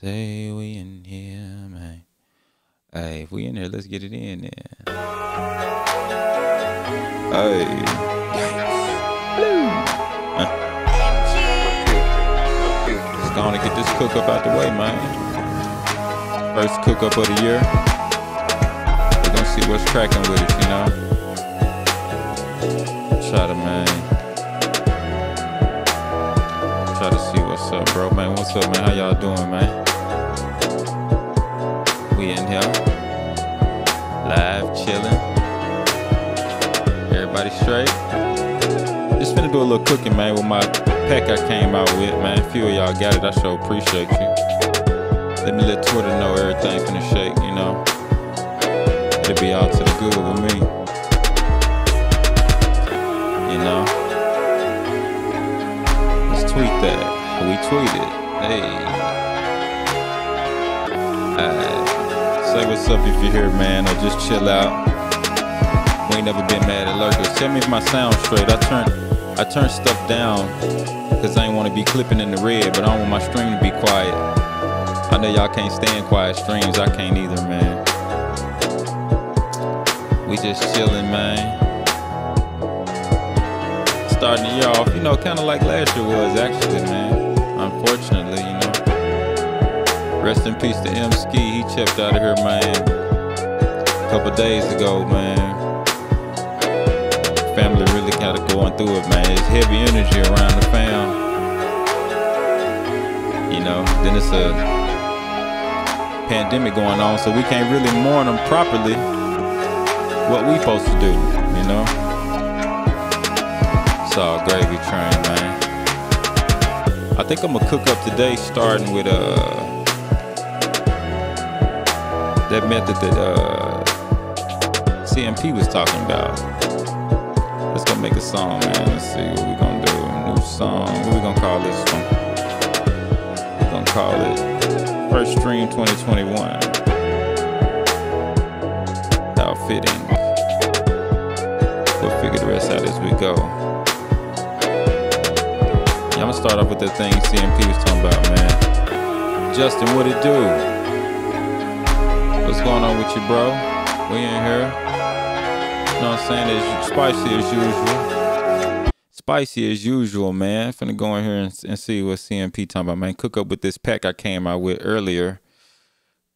Say we in here, man. Hey, if we in here, let's get it in there. Hey. Just gonna get this cook up out the way, man. First cook up of the year. We're gonna see what's cracking with it, you know. Try to, man. Try to see what's up, bro, man. What's up, man? How y'all doing, man? We in here, live, chilling. Everybody straight. Just finna do a little cooking, man, with my pack I came out with, man. A few of y'all got it. I sure appreciate you. Let me let Twitter know everything finna shake, you know. It'll be all to the good with me. You know. Let's tweet that. We tweeted. It hey. Alright. Say what's up if you're here, man, or just chill out. We ain't never been mad at lurkers. Tell me if my sound's straight. I turn I turn stuff down because I ain't want to be clipping in the red, but I don't want my stream to be quiet. I know y'all can't stand quiet streams. I can't either, man. We just chilling, man. Starting the year off, you know, kind of like last year was actually, man. Unfortunately, you know. Rest in peace to M Ski. He checked out of here, man. A couple days ago, man. Family really kind of going through it, man. It's heavy energy around the fam. You know, then it's a pandemic going on, so we can't really mourn them properly. What we supposed to do, you know? It's all gravy train, man. I think I'm gonna cook up today, starting with uh that method that uh CMP was talking about. Let's go make a song, man. Let's see what we're gonna do. A new song. What we gonna call this one? We're gonna call it First Stream 2021. How fitting. We'll figure the rest out as we go. Yeah, I'm gonna start off with that thing CMP was talking about, man. Justin, what it do? What's going on with you, bro? We in here. You know what I'm saying? It's spicy as usual. Spicy as usual, man. Finna go in here and, and see what CMP talking about, man. Cook up with this pack I came out with earlier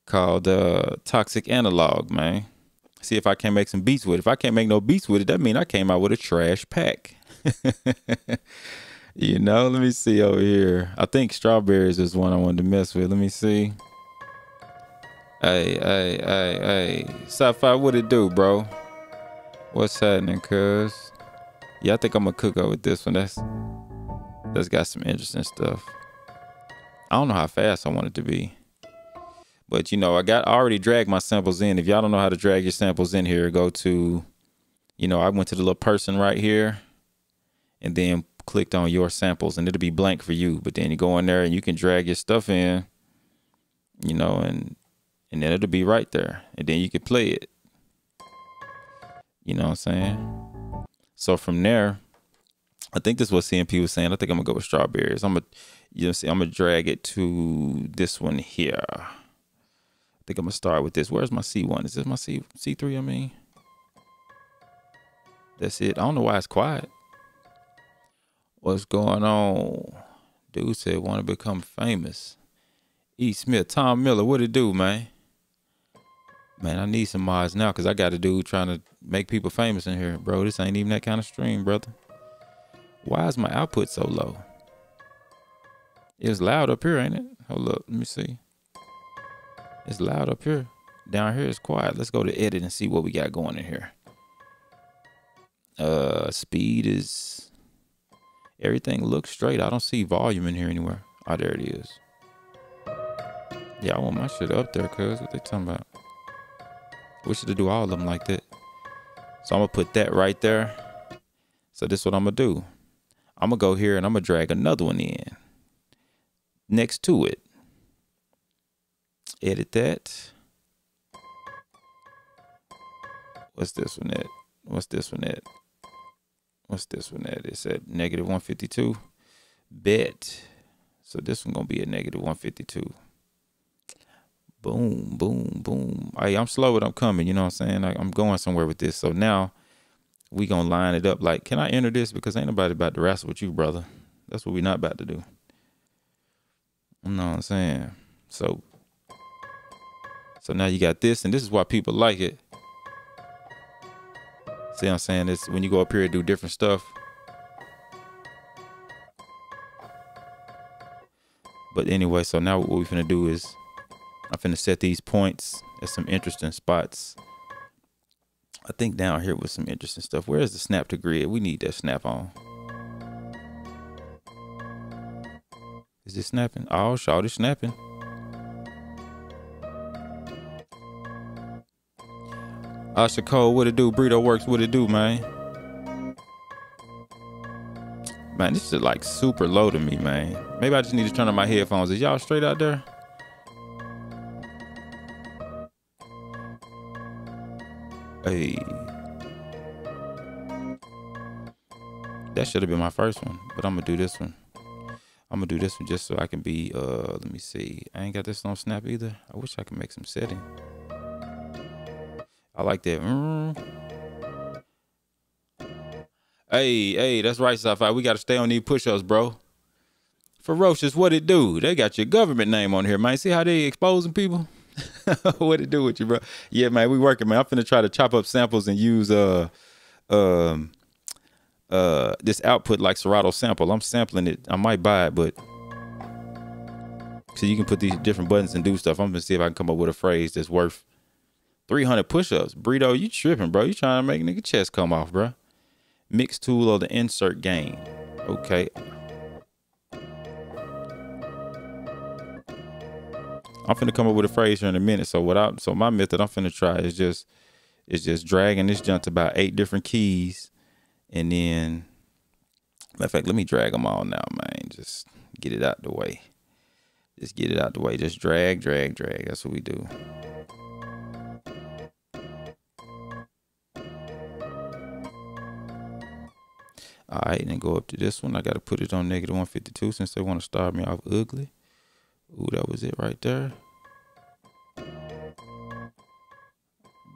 called uh, Toxic Analog, man. See if I can make some beats with it. If I can't make no beats with it, that mean I came out with a trash pack. you know, let me see over here. I think strawberries is one I wanted to mess with. Let me see. Hey, hey, hey, hey. Sci-fi, what it do, bro? What's happening, cuz? Yeah, I think I'm gonna cook up with this one. That's that's got some interesting stuff. I don't know how fast I want it to be. But you know, I got I already dragged my samples in. If y'all don't know how to drag your samples in here, go to, you know, I went to the little person right here and then clicked on your samples and it'll be blank for you. But then you go in there and you can drag your stuff in, you know, and and then it'll be right there. And then you can play it. You know what I'm saying? So from there, I think this is what CMP was saying. I think I'm gonna go with strawberries. I'm gonna you know see I'm gonna drag it to this one here. I think I'm gonna start with this. Where's my C1? Is this my C C3? I mean, that's it. I don't know why it's quiet. What's going on? Dude said want to become famous. E. Smith, Tom Miller, what it do, man? Man, I need some mods now because I got a dude trying to make people famous in here. Bro, this ain't even that kind of stream, brother. Why is my output so low? It's loud up here, ain't it? Hold up, let me see. It's loud up here. Down here it's quiet. Let's go to edit and see what we got going in here. Uh, speed is everything looks straight. I don't see volume in here anywhere. Oh, there it is. Yeah, I want my shit up there, cuz what they talking about? We should do all of them like that. So I'm gonna put that right there. So this is what I'm gonna do. I'm gonna go here and I'm gonna drag another one in next to it. Edit that. What's this one at? What's this one at? What's this one at? It's at negative 152. Bet. So this one gonna be a negative 152. Boom, boom, boom. Hey, I'm slow, but I'm coming. You know what I'm saying? Like, I'm going somewhere with this. So now we gonna line it up. Like, can I enter this? Because ain't nobody about to wrestle with you, brother. That's what we not about to do. You know what I'm saying? So, so now you got this, and this is why people like it. See what I'm saying? It's when you go up here and do different stuff. But anyway, so now what we're gonna do is I'm finna set these points at some interesting spots. I think down here was some interesting stuff. Where is the snap to grid? We need that snap on. Is it snapping? Oh, shawty snapping. Asha Cole, what it do? Burrito Works, what it do, man? Man, this is like super low to me, man. Maybe I just need to turn on my headphones. Is y'all straight out there? Hey. That should have been my first one, but I'm gonna do this one. I'm gonna do this one just so I can be uh let me see. I ain't got this on snap either. I wish I could make some setting. I like that. Mm. Hey, hey, that's right, sci-fi. We gotta stay on these push-ups, bro. Ferocious, what it do? They got your government name on here, man. See how they exposing people? what it do with you, bro? Yeah, man, we working, man. I'm finna try to chop up samples and use uh um uh this output like Serato sample. I'm sampling it. I might buy it, but so you can put these different buttons and do stuff. I'm gonna see if I can come up with a phrase that's worth 300 push-ups. Burrito, you tripping, bro? You trying to make nigga chest come off, bro? Mix tool or the insert game? Okay, I'm finna come up with a phrase here in a minute. So what I so my method I'm finna try is just is just dragging this junk to about eight different keys, and then matter of fact, let me drag them all now, man. Just get it out the way. Just get it out the way. Just drag, drag, drag. That's what we do. All right, and then go up to this one. I got to put it on negative 152 since they want to start me off ugly. Ooh, that was it right there.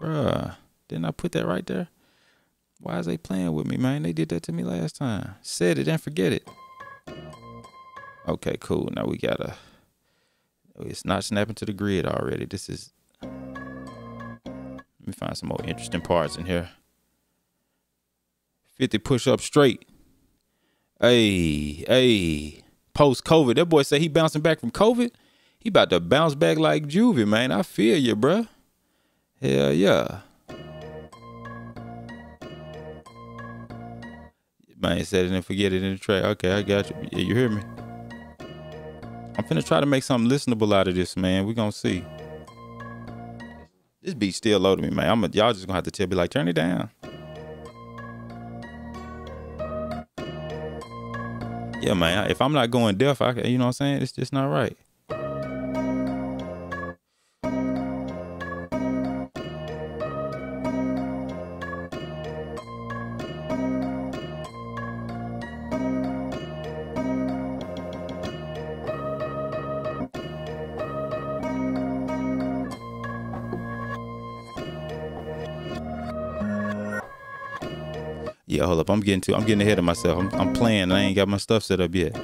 Bruh, didn't I put that right there? Why is they playing with me, man? They did that to me last time. Said it and forget it. Okay, cool. Now we gotta. It's not snapping to the grid already. This is. Let me find some more interesting parts in here. 50 push up straight. Hey, hey post COVID. That boy said he bouncing back from COVID. He about to bounce back like Juvie, man. I feel you, bruh. Hell yeah. Man said it and forget it in the track. Okay, I got you. Yeah, you hear me? I'm finna try to make something listenable out of this, man. We gonna see. This beat still low to me, man. I'm a, y'all just gonna have to tell me like, turn it down. Yeah, man. If I'm not going deaf, I you know what I'm saying? It's just not right. Hold up. I'm getting too. I'm getting ahead of myself. I'm, I'm playing. I ain't got my stuff set up yet.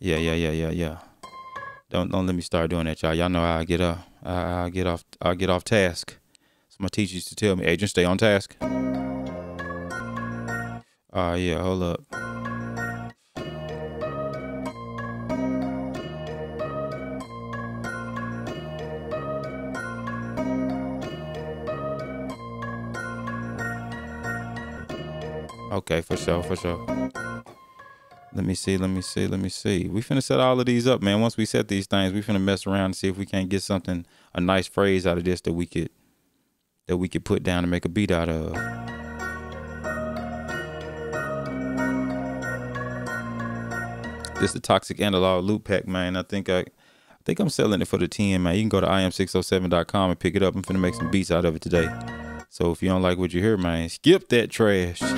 Yeah, yeah, yeah, yeah, yeah. Don't don't let me start doing that, y'all. Y'all know I get up. I, I get off. I get off task. So my teacher used to tell me, "Agent, stay on task." Ah, uh, yeah. Hold up. Okay, for sure, for sure. Let me see, let me see, let me see. We finna set all of these up, man. Once we set these things, we finna mess around and see if we can't get something, a nice phrase out of this that we could that we could put down and make a beat out of. This is the toxic analog loop pack, man. I think I, I think I'm selling it for the 10, man. You can go to im607.com and pick it up. I'm finna make some beats out of it today. So if you don't like what you hear, man, skip that trash.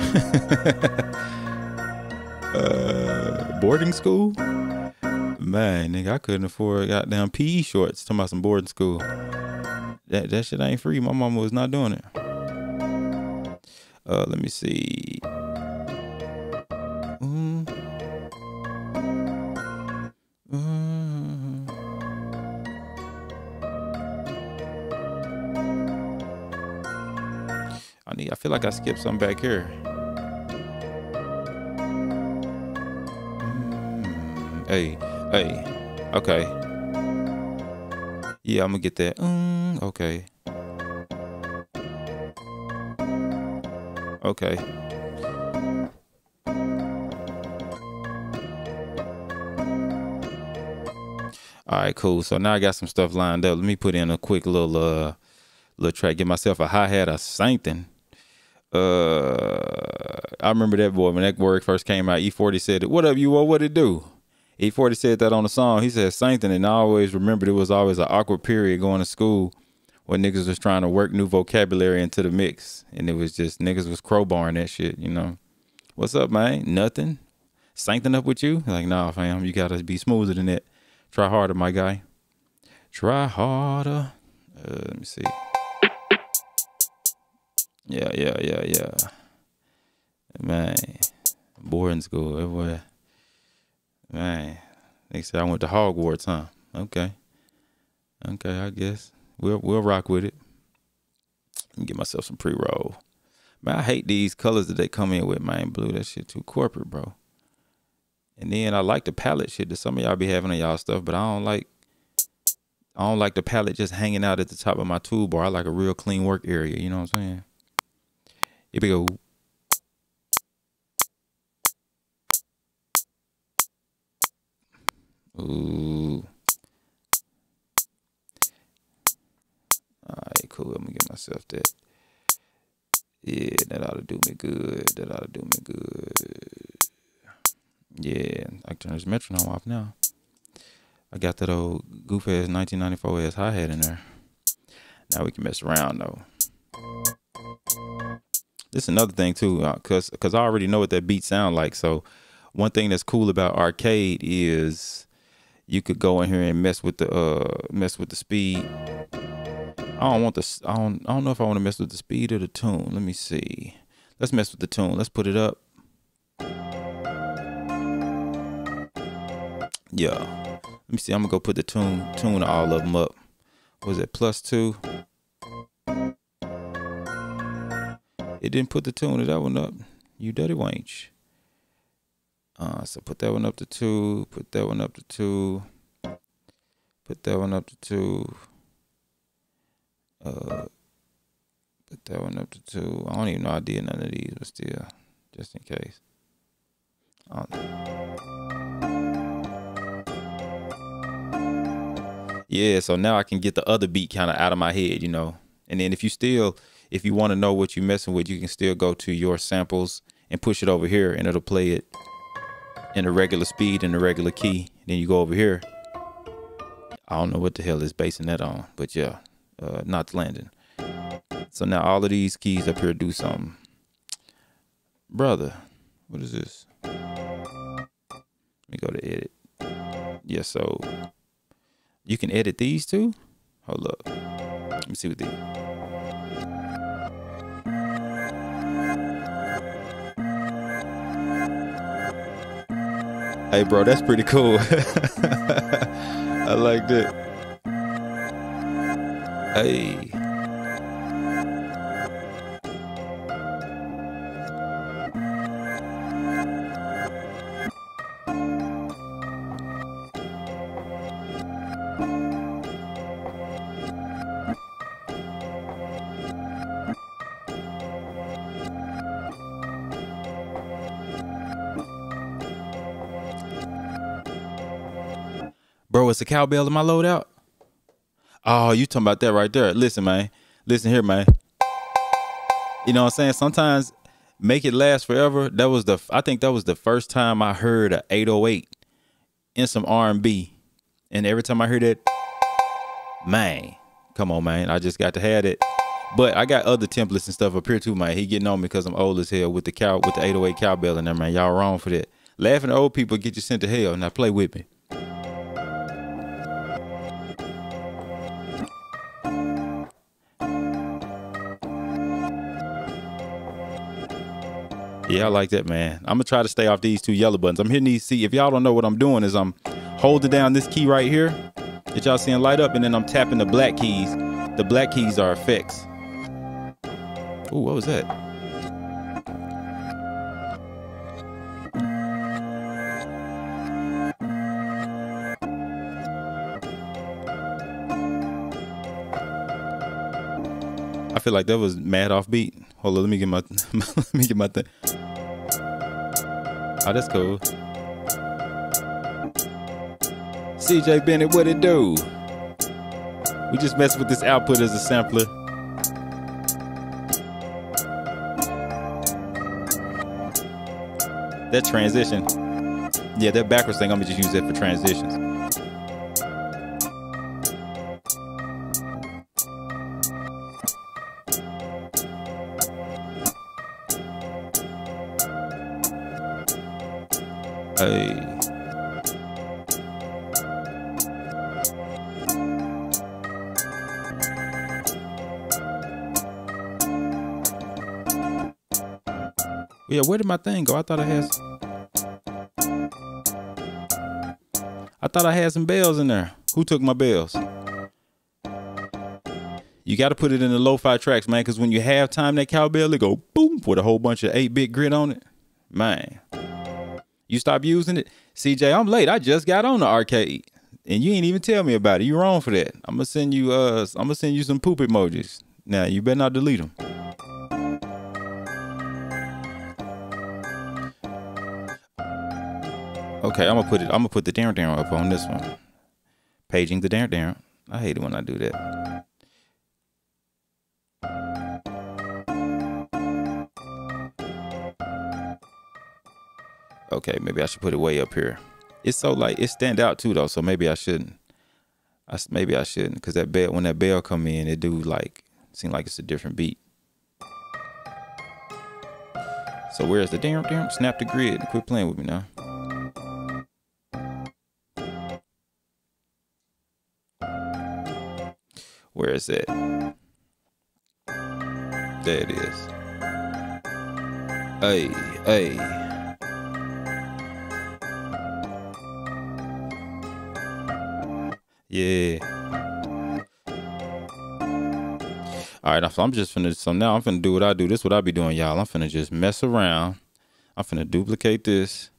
uh, boarding school? Man, nigga, I couldn't afford goddamn PE shorts. Talking about some boarding school. That that shit ain't free. My mama was not doing it. Uh, let me see. I feel like I skipped something back here. Mm. Hey, hey. Okay. Yeah, I'm gonna get that. Mm, okay. Okay. All right, cool. So now I got some stuff lined up. Let me put in a quick little uh little track. Get myself a hi hat or something. Uh, I remember that boy when that word first came out. E40 said, "What up, you? What it do?" E40 said that on the song. He said something, and I always remembered it was always an awkward period going to school where niggas was trying to work new vocabulary into the mix, and it was just niggas was crowbarring that shit. You know, what's up, man? Nothing. Something up with you? Like, nah, fam. You gotta be smoother than that. Try harder, my guy. Try harder. Uh, let me see. Yeah, yeah, yeah, yeah. Man, boarding school everywhere. Man, they said I went to Hogwarts, huh? Okay, okay, I guess we'll we'll rock with it. Let me get myself some pre roll. Man, I hate these colors that they come in with, man. Blue, that shit too corporate, bro. And then I like the palette shit that some of y'all be having on y'all stuff, but I don't like I don't like the palette just hanging out at the top of my toolbar. I like a real clean work area, you know what I'm saying? Here we go. Ooh. Alright, cool. I'm gonna get myself that. Yeah, that ought to do me good. That ought to do me good. Yeah, I can turn this metronome off now. I got that old goof ass 1994 ass hi hat in there. Now we can mess around though. This is another thing too, uh, cause cause I already know what that beat sound like. So one thing that's cool about arcade is you could go in here and mess with the uh mess with the speed. I don't want the I don't I don't know if I want to mess with the speed or the tune. Let me see. Let's mess with the tune. Let's put it up. Yeah. Let me see. I'm gonna go put the tune tune all of them up. Was it plus two? It didn't put the tune of that one up. You dirty wench. Uh, so put that one up to two. Put that one up to two. Put that one up to two. Uh, put that one up to two. I don't even know I did none of these, but still, just in case. Yeah, so now I can get the other beat kind of out of my head, you know. And then if you still, if you want to know what you're messing with, you can still go to your samples and push it over here, and it'll play it in a regular speed in the regular key. Then you go over here. I don't know what the hell is basing that on, but yeah, uh, not landing. So now all of these keys up here do something. Brother, what is this? Let me go to edit. Yeah, so you can edit these too? Hold up. Let me see what these. Hey, bro, that's pretty cool. I like that. Hey. A cowbell in my loadout. Oh, you talking about that right there. Listen, man. Listen here, man. You know what I'm saying? Sometimes make it last forever. That was the I think that was the first time I heard a 808 in some R&B. And every time I heard that, man, come on, man. I just got to have it. But I got other templates and stuff up here too, man. He getting on me because I'm old as hell with the cow with the 808 cowbell in there, man. Y'all wrong for that. Laughing at old people get you sent to hell. Now play with me. Yeah, I like that, man. I'm gonna try to stay off these two yellow buttons. I'm hitting these. See, if y'all don't know what I'm doing, is I'm holding down this key right here that y'all seeing light up, and then I'm tapping the black keys. The black keys are effects. Ooh, what was that? I feel like that was mad off beat. Hold on, let me get my let me get my thing. Oh, that's cool. CJ Bennett, what it do? We just messed with this output as a sampler. That transition. Yeah, that backwards thing, I'm gonna just use that for transitions. Hey. Yeah, where did my thing go? I thought I had. I thought I had some bells in there. Who took my bells? You got to put it in the lo-fi tracks, man, because when you have time that cowbell, it go boom with a whole bunch of 8-bit grit on it. Man. You stop using it? CJ, I'm late. I just got on the arcade. And you ain't even tell me about it. You wrong for that. I'm gonna send you uh I'm gonna send you some poop emojis. Now you better not delete them. Okay, I'm gonna put it. I'm gonna put the down down up on this one. Paging the down down. I hate it when I do that. Okay, maybe I should put it way up here. It's so like it stand out too though, so maybe I shouldn't. I maybe I shouldn't because that bell when that bell come in, it do like seem like it's a different beat. So where's the damn damn snap the grid? Quit playing with me now. Where is it? There it is. Hey, hey. Yeah. All right, so I'm just finna, so now I'm finna do what I do. This what I be doing, y'all. I'm finna just mess around. I'm finna duplicate this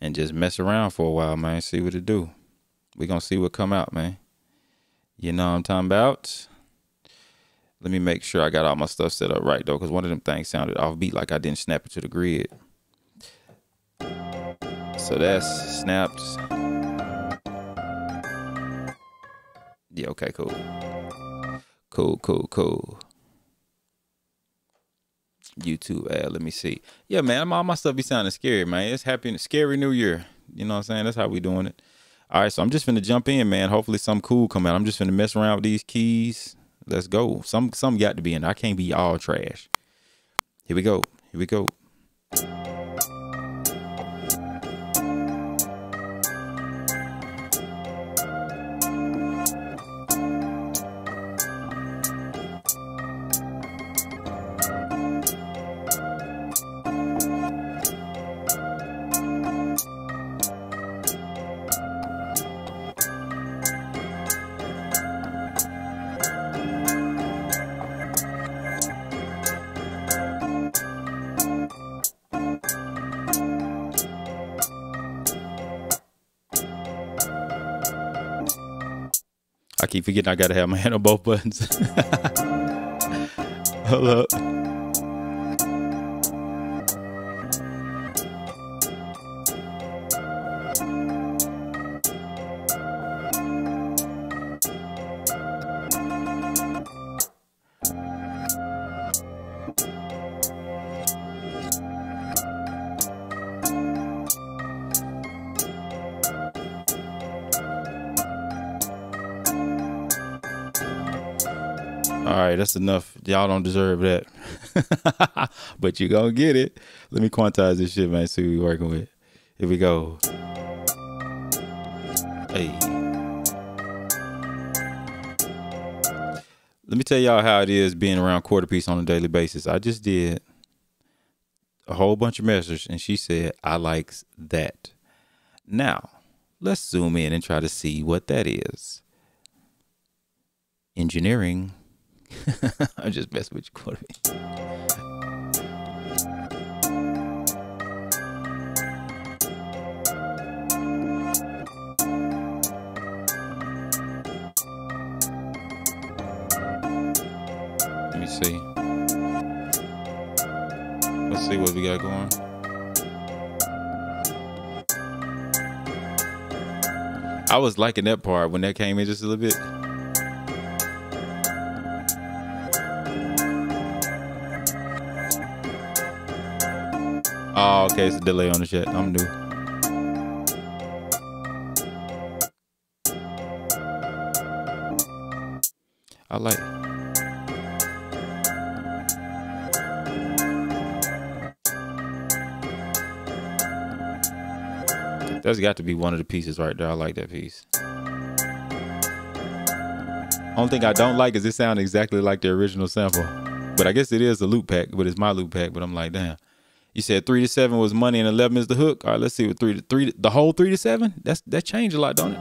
and just mess around for a while, man. See what it do. We gonna see what come out, man. You know what I'm talking about? Let me make sure I got all my stuff set up right, though, because one of them things sounded offbeat like I didn't snap it to the grid. So that's snapped. Yeah, okay, cool. Cool, cool, cool. YouTube ad. Let me see. Yeah, man, all my stuff be sounding scary, man. It's happy, scary New Year. You know what I'm saying? That's how we doing it. All right, so I'm just gonna jump in, man. Hopefully, something cool come out. I'm just gonna mess around with these keys. Let's go. Some some got to be in. I can't be all trash. Here we go. Here we go. Keep forgetting I gotta have my hand on both buttons. Hold up. That's enough. Y'all don't deserve that. but you gonna get it. Let me quantize this shit, man. See what we working with. Here we go. Hey. Let me tell y'all how it is being around quarter piece on a daily basis. I just did a whole bunch of measures, and she said, I likes that. Now, let's zoom in and try to see what that is. Engineering. I'm just messing with you, Corby. Let me see. Let's see what we got going. I was liking that part when that came in just a little bit. Oh, okay, it's a delay on the shit. I'm new. I like That's got to be one of the pieces right there. I like that piece. Only thing I don't like is it sound exactly like the original sample. But I guess it is a loop pack, but it's my loop pack. But I'm like, damn. You said three to seven was money and eleven is the hook. All right, let's see what three to three the whole three to seven. That's that changed a lot, don't it?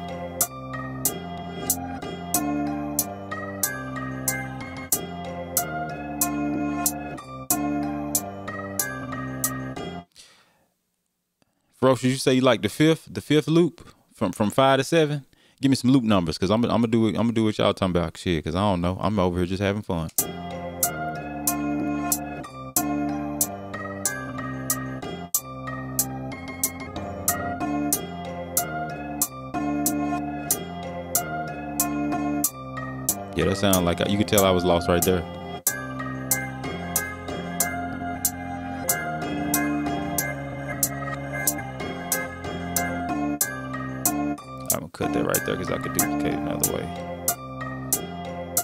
Ferocious, you say you like the fifth, the fifth loop from from five to seven? Give me some loop numbers, cause I'm, I'm gonna do it. I'm gonna do what y'all talking about, shit. Cause I don't know. I'm over here just having fun. Yeah, that sounded like you could tell I was lost right there. I'm gonna cut that right there because I could duplicate another way.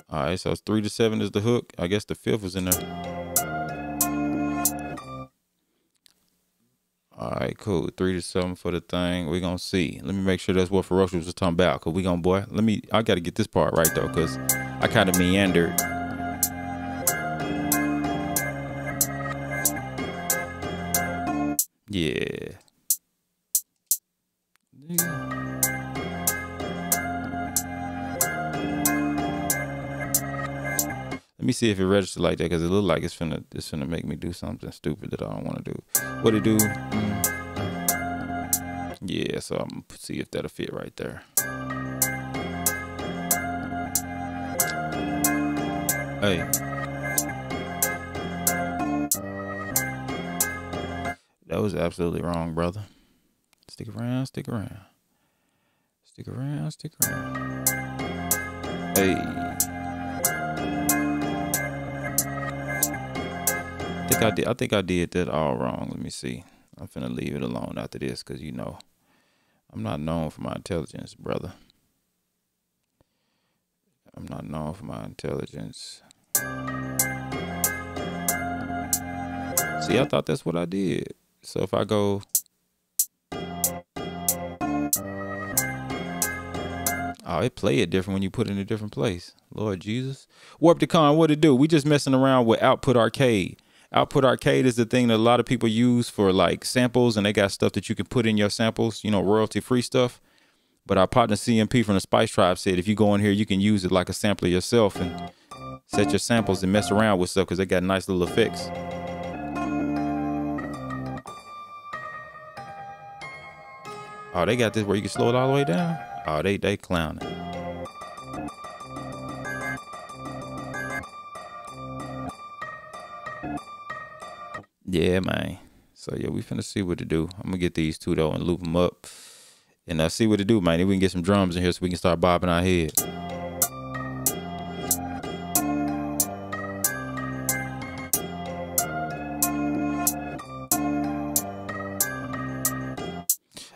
All right, so it's three to seven is the hook. I guess the fifth was in there. All right, cool. Three to seven for the thing. We're to see. Let me make sure that's what Ferocious was talking about. Because we to, boy, let me, I got to get this part right, though, because I kind of meandered. Yeah. Let me see if it registered like that because it looked like it's finna it's finna make me do something stupid that I don't want to do. What it do? Mm. Yeah, so I'm see if that'll fit right there. Hey. That was absolutely wrong, brother. Stick around, stick around. Stick around, stick around. Hey. I think I did. I think I did that all wrong. Let me see. I'm finna leave it alone after this because you know I'm not known for my intelligence, brother. I'm not known for my intelligence. See, I thought that's what I did. So if I go Oh, it play it different when you put it in a different place. Lord Jesus. Warp the con, what it do? We just messing around with Output Arcade. Output Arcade is the thing that a lot of people use for like samples, and they got stuff that you can put in your samples, you know, royalty free stuff. But our partner CMP from the Spice Tribe said if you go in here, you can use it like a sampler yourself and set your samples and mess around with stuff because they got nice little effects. Oh, they got this where you can slow it all the way down. Oh, they they clowning. Yeah, man. So yeah, we finna see what to do. I'm gonna get these two though and loop them up, and uh, see what to do, man. If we can get some drums in here so we can start bobbing our head.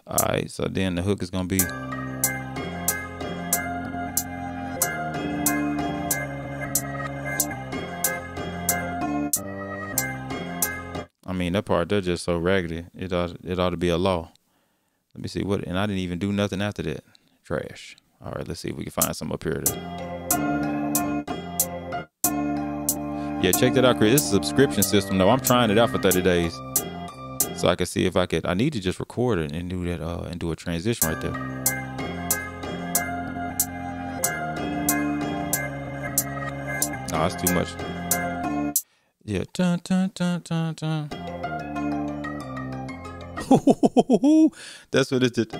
All right, so then the hook is gonna be I mean, that part they're just so raggedy. It ought it ought to be a law. Let me see what, and I didn't even do nothing after that. Trash. All right, let's see if we can find some up here. To... Yeah, check that out, Chris. This is a subscription system though. I'm trying it out for 30 days. So I could see if I could. I need to just record it and do that uh, and do a transition right there. No, it's too much. Yeah, dun dun dun dun dun. That's what it did.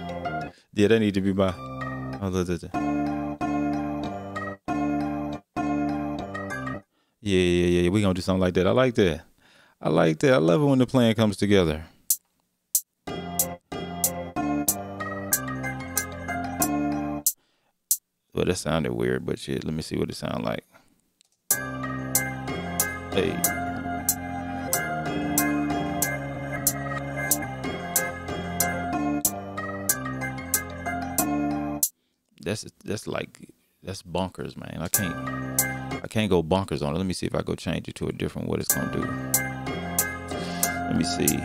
Yeah, that need to be my. Oh. Yeah, yeah, yeah, yeah. We gonna do something like that. I like that. I like that. I love it when the plan comes together. Well, that sounded weird, but shit, let me see what it sound like. Hey. That's that's like that's bonkers, man. I can't I can't go bonkers on it. Let me see if I go change it to a different what it's gonna do. Let me see.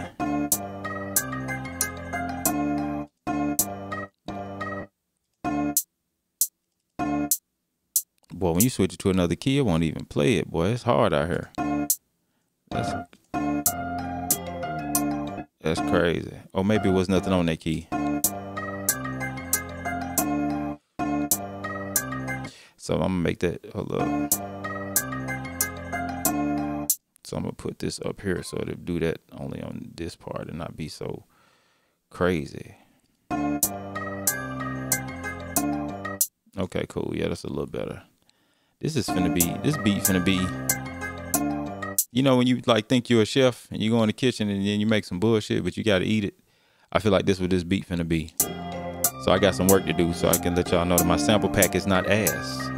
Boy, when you switch it to another key, it won't even play it. Boy, it's hard out here. That's that's crazy. Or maybe it was nothing on that key. So I'm gonna make that hold up. So I'm gonna put this up here so it'll do that only on this part and not be so crazy. Okay, cool. Yeah, that's a little better. This is finna be this beat finna be you know when you like think you're a chef and you go in the kitchen and then you make some bullshit but you gotta eat it. I feel like this what this beat finna be. So I got some work to do so I can let y'all know that my sample pack is not ass.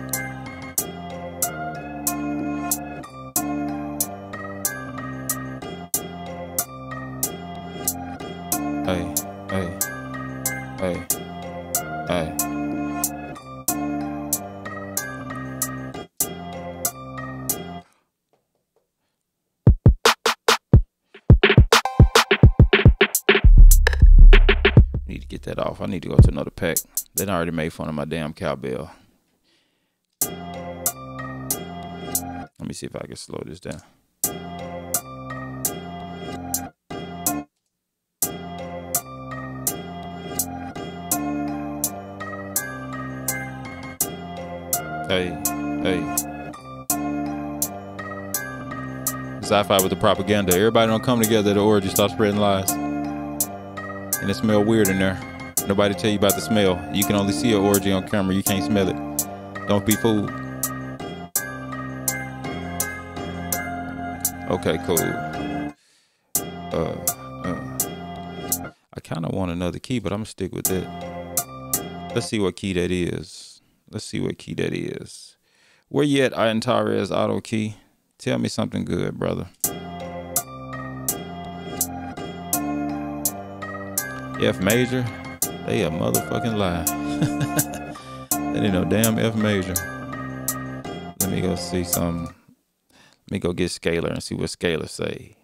That off. I need to go to another pack. They done already made fun of my damn cowbell. Let me see if I can slow this down. Hey, hey. Sci-fi with the propaganda. Everybody don't come together the orgy, start spreading lies. And it smell weird in there. Nobody tell you about the smell. You can only see an orgy on camera. You can't smell it. Don't be fooled. Okay, cool. Uh, uh. I kind of want another key, but I'm gonna stick with it. Let's see what key that is. Let's see what key that is. Where you at, Antares Auto Key? Tell me something good, brother. F major? They a motherfucking lie. that ain't no damn F major. Let me go see some. Let me go get Scaler and see what Scaler say.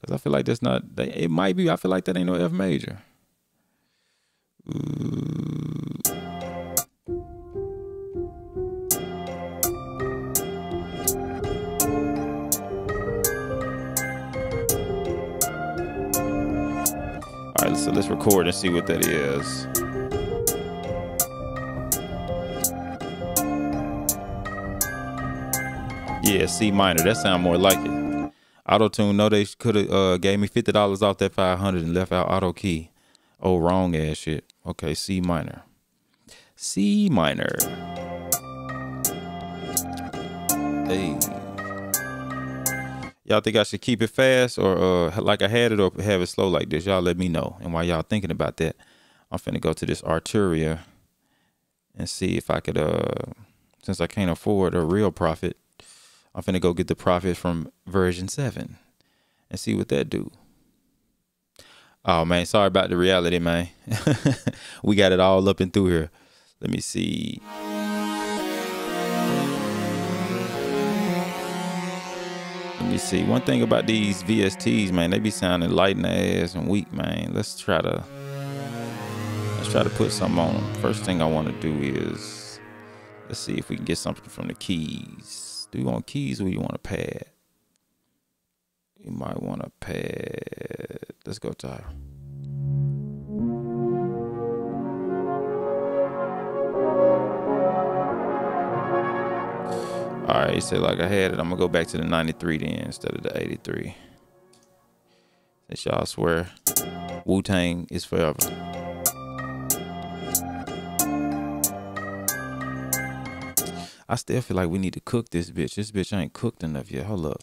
Cause I feel like that's not. It might be. I feel like that ain't no F major. Ooh. So let's record and see what that is. Yeah, C minor. That sound more like it. Auto tune. No, they could have uh, gave me fifty dollars off that five hundred and left out auto key. Oh, wrong ass shit. Okay, C minor. C minor. Hey. Y'all think I should keep it fast or uh, like I had it or have it slow like this? Y'all let me know. And while y'all thinking about that, I'm finna go to this Arturia and see if I could, uh, since I can't afford a real Prophet, I'm finna go get the Prophet from version 7 and see what that do. Oh man, sorry about the reality, man. we got it all up and through here. Let me see. Let me see. One thing about these VSTs, man, they be sounding light in the ass and weak, man. Let's try to let's try to put something on them. First thing I want to do is let's see if we can get something from the keys. Do you want keys or you want a pad? You might want a pad. Let's go, Tyler. All right, say like I had it. I'm gonna go back to the 93 then instead of the 83. Since y'all swear Wu Tang is forever. I still feel like we need to cook this bitch. This bitch ain't cooked enough yet. Hold up.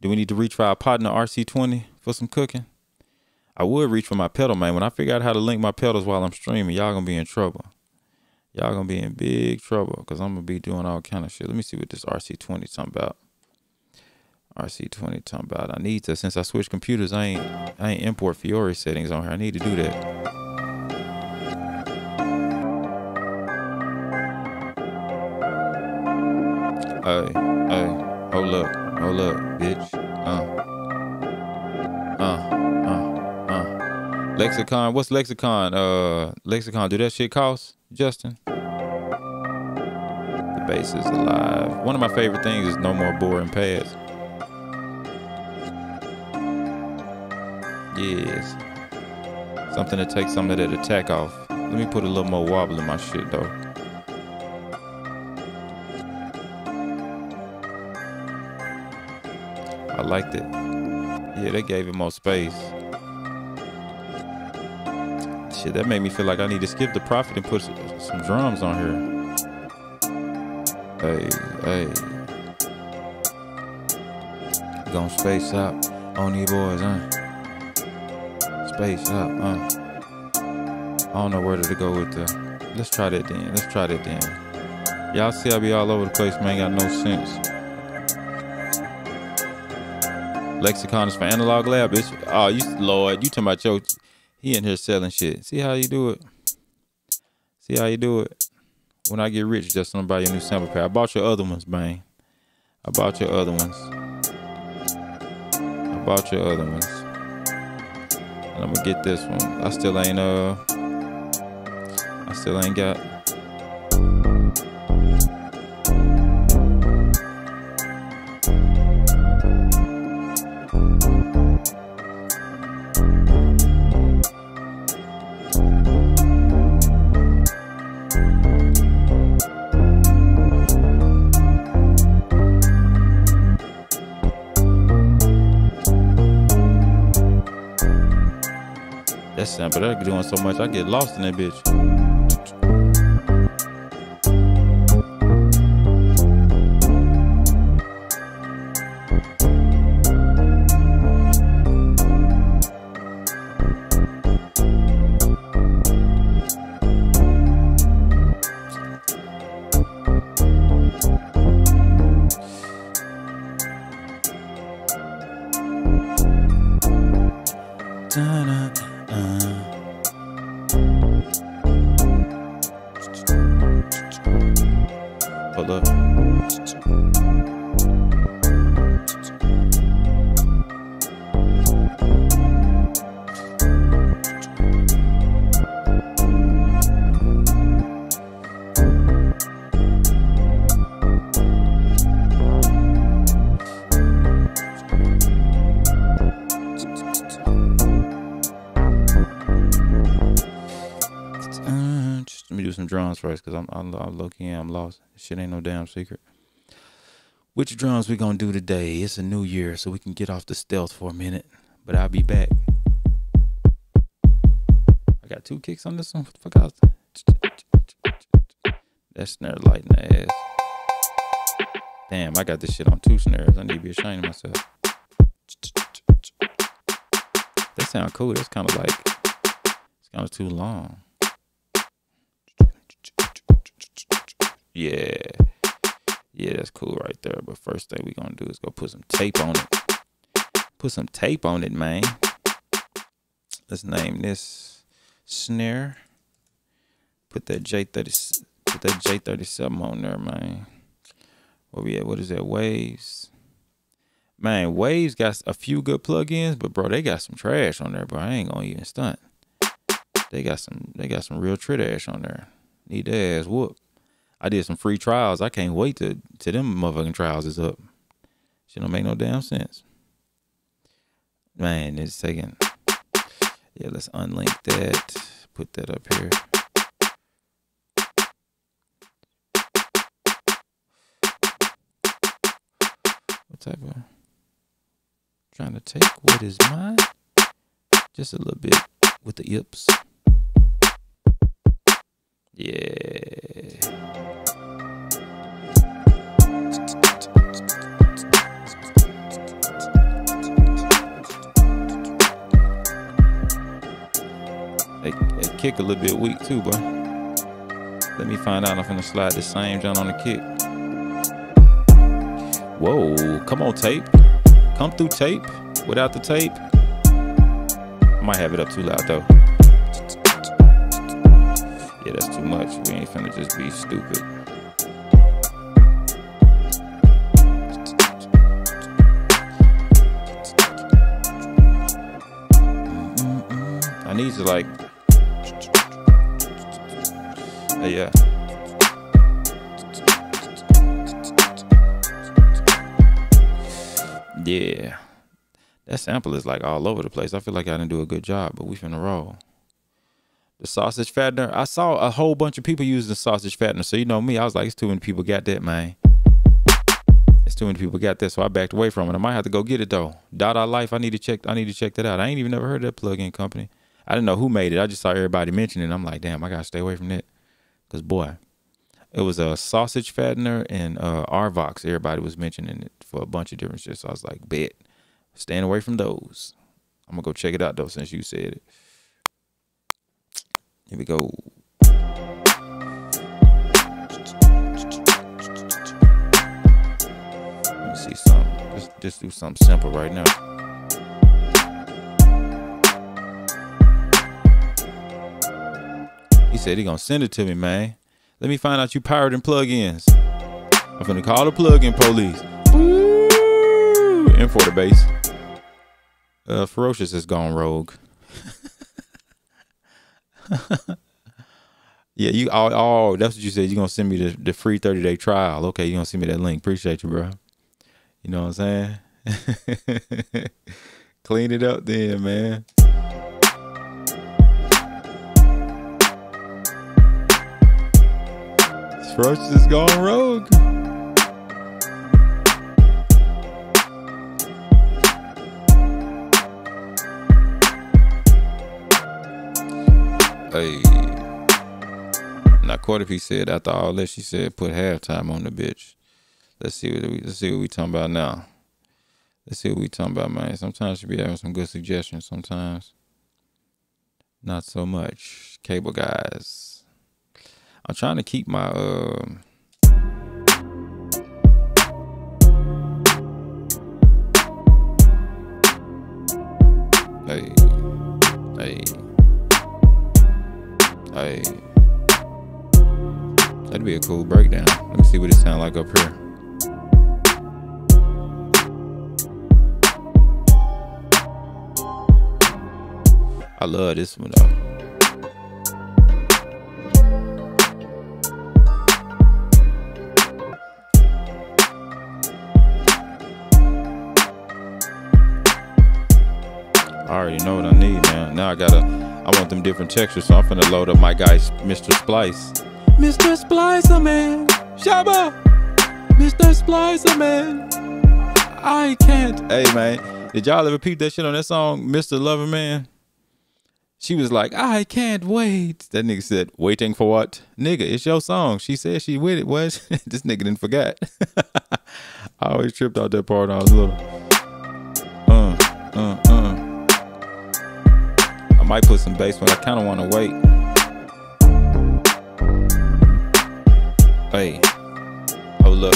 Do we need to reach for our partner RC20 for some cooking? I would reach for my pedal, man. When I figure out how to link my pedals while I'm streaming, y'all gonna be in trouble. Y'all gonna be in big trouble because I'm gonna be doing all kind of shit. Let me see what this RC20 talking about. RC20 talking about. I need to since I switched computers, I ain't I ain't import Fiori settings on here. I need to do that. Hey, hey, hold up, hold up, bitch. Uh, uh, uh, uh. Lexicon, what's Lexicon? Uh, Lexicon, do that shit cost, Justin? The bass is alive. One of my favorite things is no more boring pads. Yes. Something to take some of that attack off. Let me put a little more wobble in my shit though. I liked it. Yeah, they gave it more space. Shit, that made me feel like I need to skip the Prophet and put some drums on here. Hey, hey. Gonna space out on these boys, huh? Space out, huh? I don't know where to go with the. Let's try that then. Let's try that then. Y'all see I be all over the place, man. Got no sense. Lexicon is for analog lab. It's oh you Lord, you talking about your he in here selling shit. See how you do it? See how you do it? When I get rich, just gonna buy your new sample pack. I bought your other ones, man. I bought your other ones. I bought your other ones. And I'm gonna get this one. I still ain't uh I still ain't got but they're doing so much, I get lost in that bitch. Drums first because I'm, I'm, I'm I'm lost. Shit ain't no damn secret. Which drums we gonna do today? It's a new year, so we can get off the stealth for a minute. But I'll be back. I got two kicks on this one. Fuck else? That snare light in the ass. Damn, I got this shit on two snares. I need to be ashamed of myself. That sound cool. That's kind of like it's kind of too long. Yeah. Yeah, that's cool right there. But first thing we're gonna do is go put some tape on it. Put some tape on it, man. Let's name this snare. Put that J30 put that J37 on there, man. What we at? What is that? Waves. Man, Waves got a few good plugins, but bro, they got some trash on there, bro. I ain't gonna even stunt. They got some they got some real trash on there. Need their ass whoop. I did some free trials. I can't wait to to them motherfucking trials is up. Shit don't make no damn sense. Man, it's taking. Yeah, let's unlink that. Put that up here. What type of. Trying to take what is mine. Just a little bit with the yips. Yeah. Kick a little bit weak too, boy. Let me find out I'm gonna slide the same joint on the kick. Whoa, come on, tape. Come through tape without the tape. I might have it up too loud though. Yeah, that's too much. We ain't finna just be stupid. I need to like, yeah. Yeah. That sample is like all over the place. I feel like I didn't do a good job, but we finna roll. The sausage fattener. I saw a whole bunch of people using the sausage fattener. So you know me, I was like, it's too many people got that, man. It's too many people got that, so I backed away from it. I might have to go get it though. Dada Life, I need to check. I need to check that out. I ain't even never heard of that plug-in company. I didn't know who made it. I just saw everybody mentioning it. I'm like, damn, I gotta stay away from that. Cause boy, it was a sausage fattener and uh, Arvox. Everybody was mentioning it for a bunch of different shit. So I was like, bet, staying away from those. I'm gonna go check it out though, since you said it. Here we go. Let me see something. Just, just do something simple right now. He said he gonna send it to me, man. Let me find out you pirating plugins. I'm gonna call the plugin police. Ooh, in for the base. Uh, Ferocious has gone rogue. yeah, you oh, oh that's what you said. You're gonna send me the, the free 30 day trial. Okay, you're gonna send me that link. Appreciate you, bro. You know what I'm saying? Clean it up then, man. Ferocious is gone rogue. Hey. Now quarter piece said after all that she said put halftime on the bitch. Let's see what we let's see what we talking about now. Let's see what we talking about, man. Sometimes she be having some good suggestions, sometimes not so much. Cableguys. I'm trying to keep my uh Hey. Hey. Hey. That'd be a cool breakdown. Let me see what it sound like up here. I love this one though. Already know what I need now. Now I gotta, I want them different textures, so I'm finna load up my guy, Mr. Splice. Mr. Splicer Man, Shabba, Mr. Splicer Man. I can't. Hey man, did y'all ever peep that shit on that song, Mr. Lover Man? She was like, I can't wait. That nigga said, waiting for what? Nigga, it's your song. She said she with it, was. this nigga didn't forget. I always tripped out that part when I was little. Uh, uh, uh. Might put some bass, but I kind of want to wait. Hey, hold up.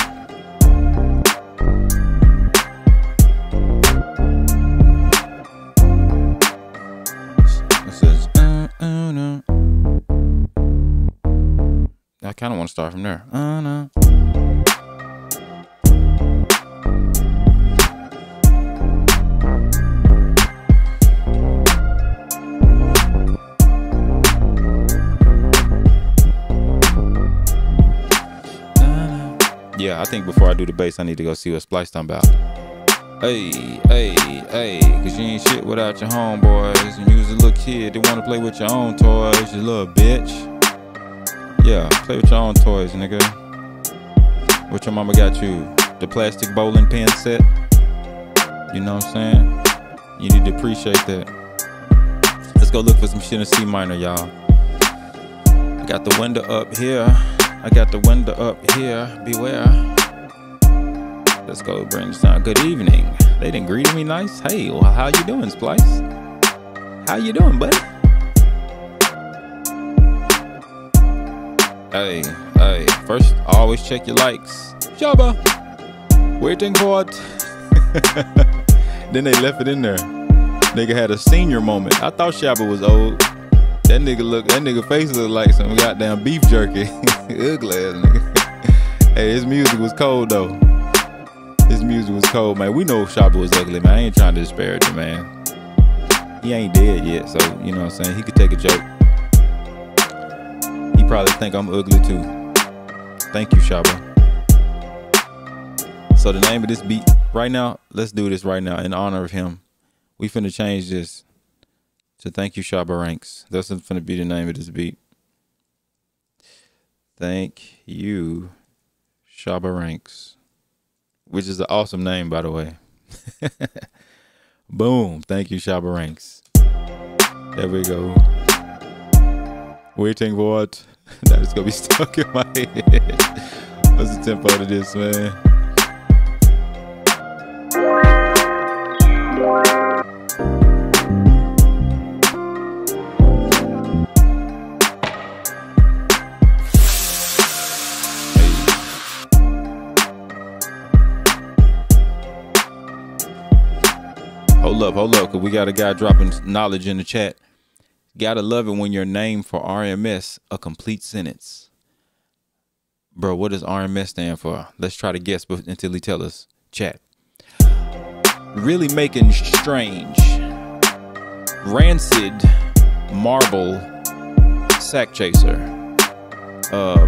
Uh, uh. I kind of want to start from there. Uh, no. Yeah, I think before I do the bass, I need to go see what Splice talking about. Hey, hey, hey, cause you ain't shit without your homeboys. And you was a little kid, they wanna play with your own toys, you little bitch. Yeah, play with your own toys, nigga. What your mama got you? The plastic bowling pin set? You know what I'm saying? You need to appreciate that. Let's go look for some shit in C minor, y'all. I got the window up here. I got the window up here. Beware. Let's go bring the sound. Good evening. They didn't greet me nice. Hey, well, how you doing, Splice? How you doing, buddy? Hey, hey. First, always check your likes. Shabba. Waiting for it. then they left it in there. Nigga had a senior moment. I thought Shabba was old. That nigga look. That nigga face look like some goddamn beef jerky. Ugly ass nigga. hey, his music was cold though. His music was cold, man. We know Shabba was ugly, man. I ain't trying to disparage him, man. He ain't dead yet, so you know what I'm saying. He could take a joke. He probably think I'm ugly too. Thank you, Shabba. So the name of this beat right now, let's do this right now in honor of him. We finna change this to Thank You Shabba Ranks. That's going to be the name of this beat. Thank you, Shabba Ranks which is an awesome name, by the way. Boom. Thank you, Shabba Ranks. There we go. Waiting for it. That is going to be stuck in my head. What's the tempo to this, man? Hold up, hold up, because we got a guy dropping knowledge in the chat. Gotta love it when your name for RMS a complete sentence. Bro, what does RMS stand for? Let's try to guess but until he tell us. Chat. Really making strange. Rancid marble sack chaser. Uh,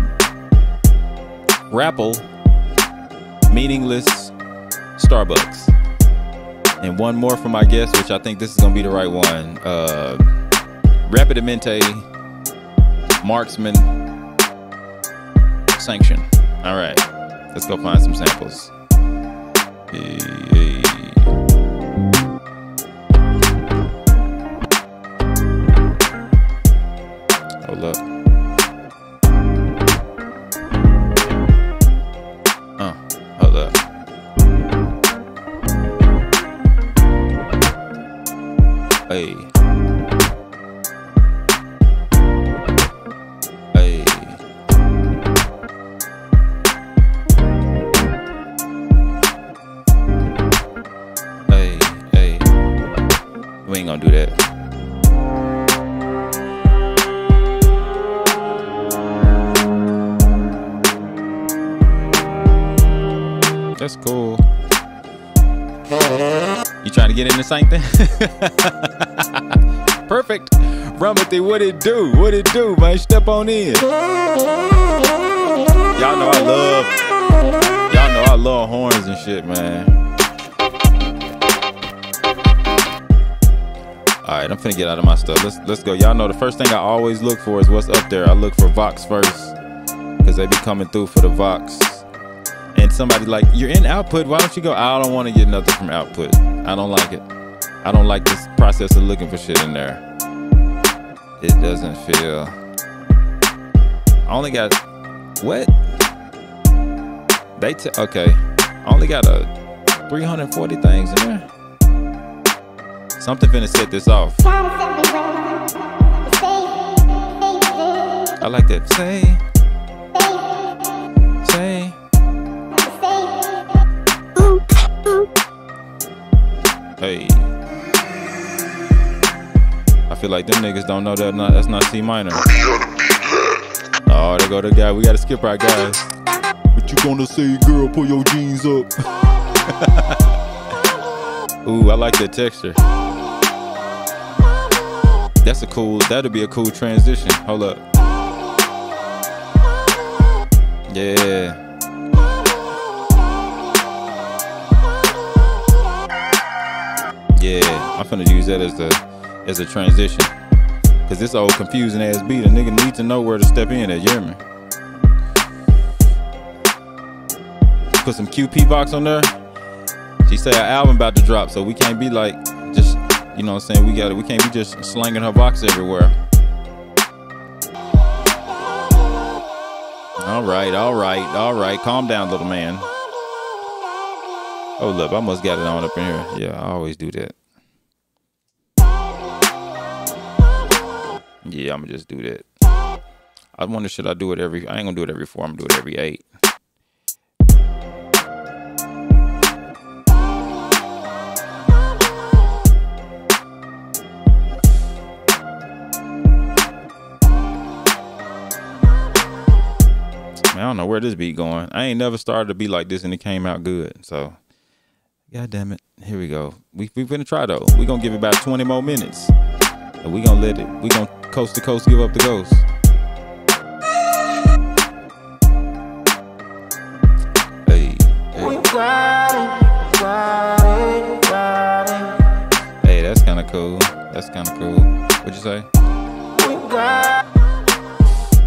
Rapple meaningless Starbucks. And one more for my guest, which I think this is gonna be the right one. Uh, Rapidamente, Marksman, Sanction. All right, let's go find some samples. Hey, hey. Hold up. Hey. Hey. Hey, hey. We ain't gonna do that. That's cool. To get into something? Perfect. Rumity, what it do? What it do, man? Step on in. Y'all know I love. Y'all know I love horns and shit, man. All right, I'm finna get out of my stuff. Let's let's go. Y'all know the first thing I always look for is what's up there. I look for Vox first, cause they be coming through for the Vox and somebody like you're in output why don't you go i don't want to get nothing from output. I don't like it. I don't like this process of looking for shit in there. It doesn't feel i only got what? They t- okay. I only got a 340 things in there. Something finna set this off. I like that. Say say Hey. I feel like them niggas don't know that not, that's not C minor. Oh, there go the guy. We gotta skip our guys. What you gonna say, girl? Pull your jeans up. Ooh, I like that texture. That's a cool, that'll be a cool transition. Hold up. Yeah. Yeah, I'm finna use that as the as a transition. Cause this old confusing ass beat, a nigga need to know where to step in at, you hear me? Put some QP box on there. She say our album about to drop, so we can't be like just you know what I'm saying, we gotta we can't be just slanging her box everywhere. Alright, alright, alright. Calm down, little man. Oh look, I must got it on up in here. Yeah, I always do that. Yeah, I'm gonna just do that. I wonder should I do it every I ain't gonna do it every four, I'm gonna do it every eight. Man, I don't know where this beat going. I ain't never started to be like this and it came out good. So God damn it. Here we go. We we gonna try though. We gonna give it about 20 more minutes. And we gonna let it, we gonna coast to coast give up the ghost. Hey, hey. Hey, that's kinda cool. That's kinda cool. What'd you say?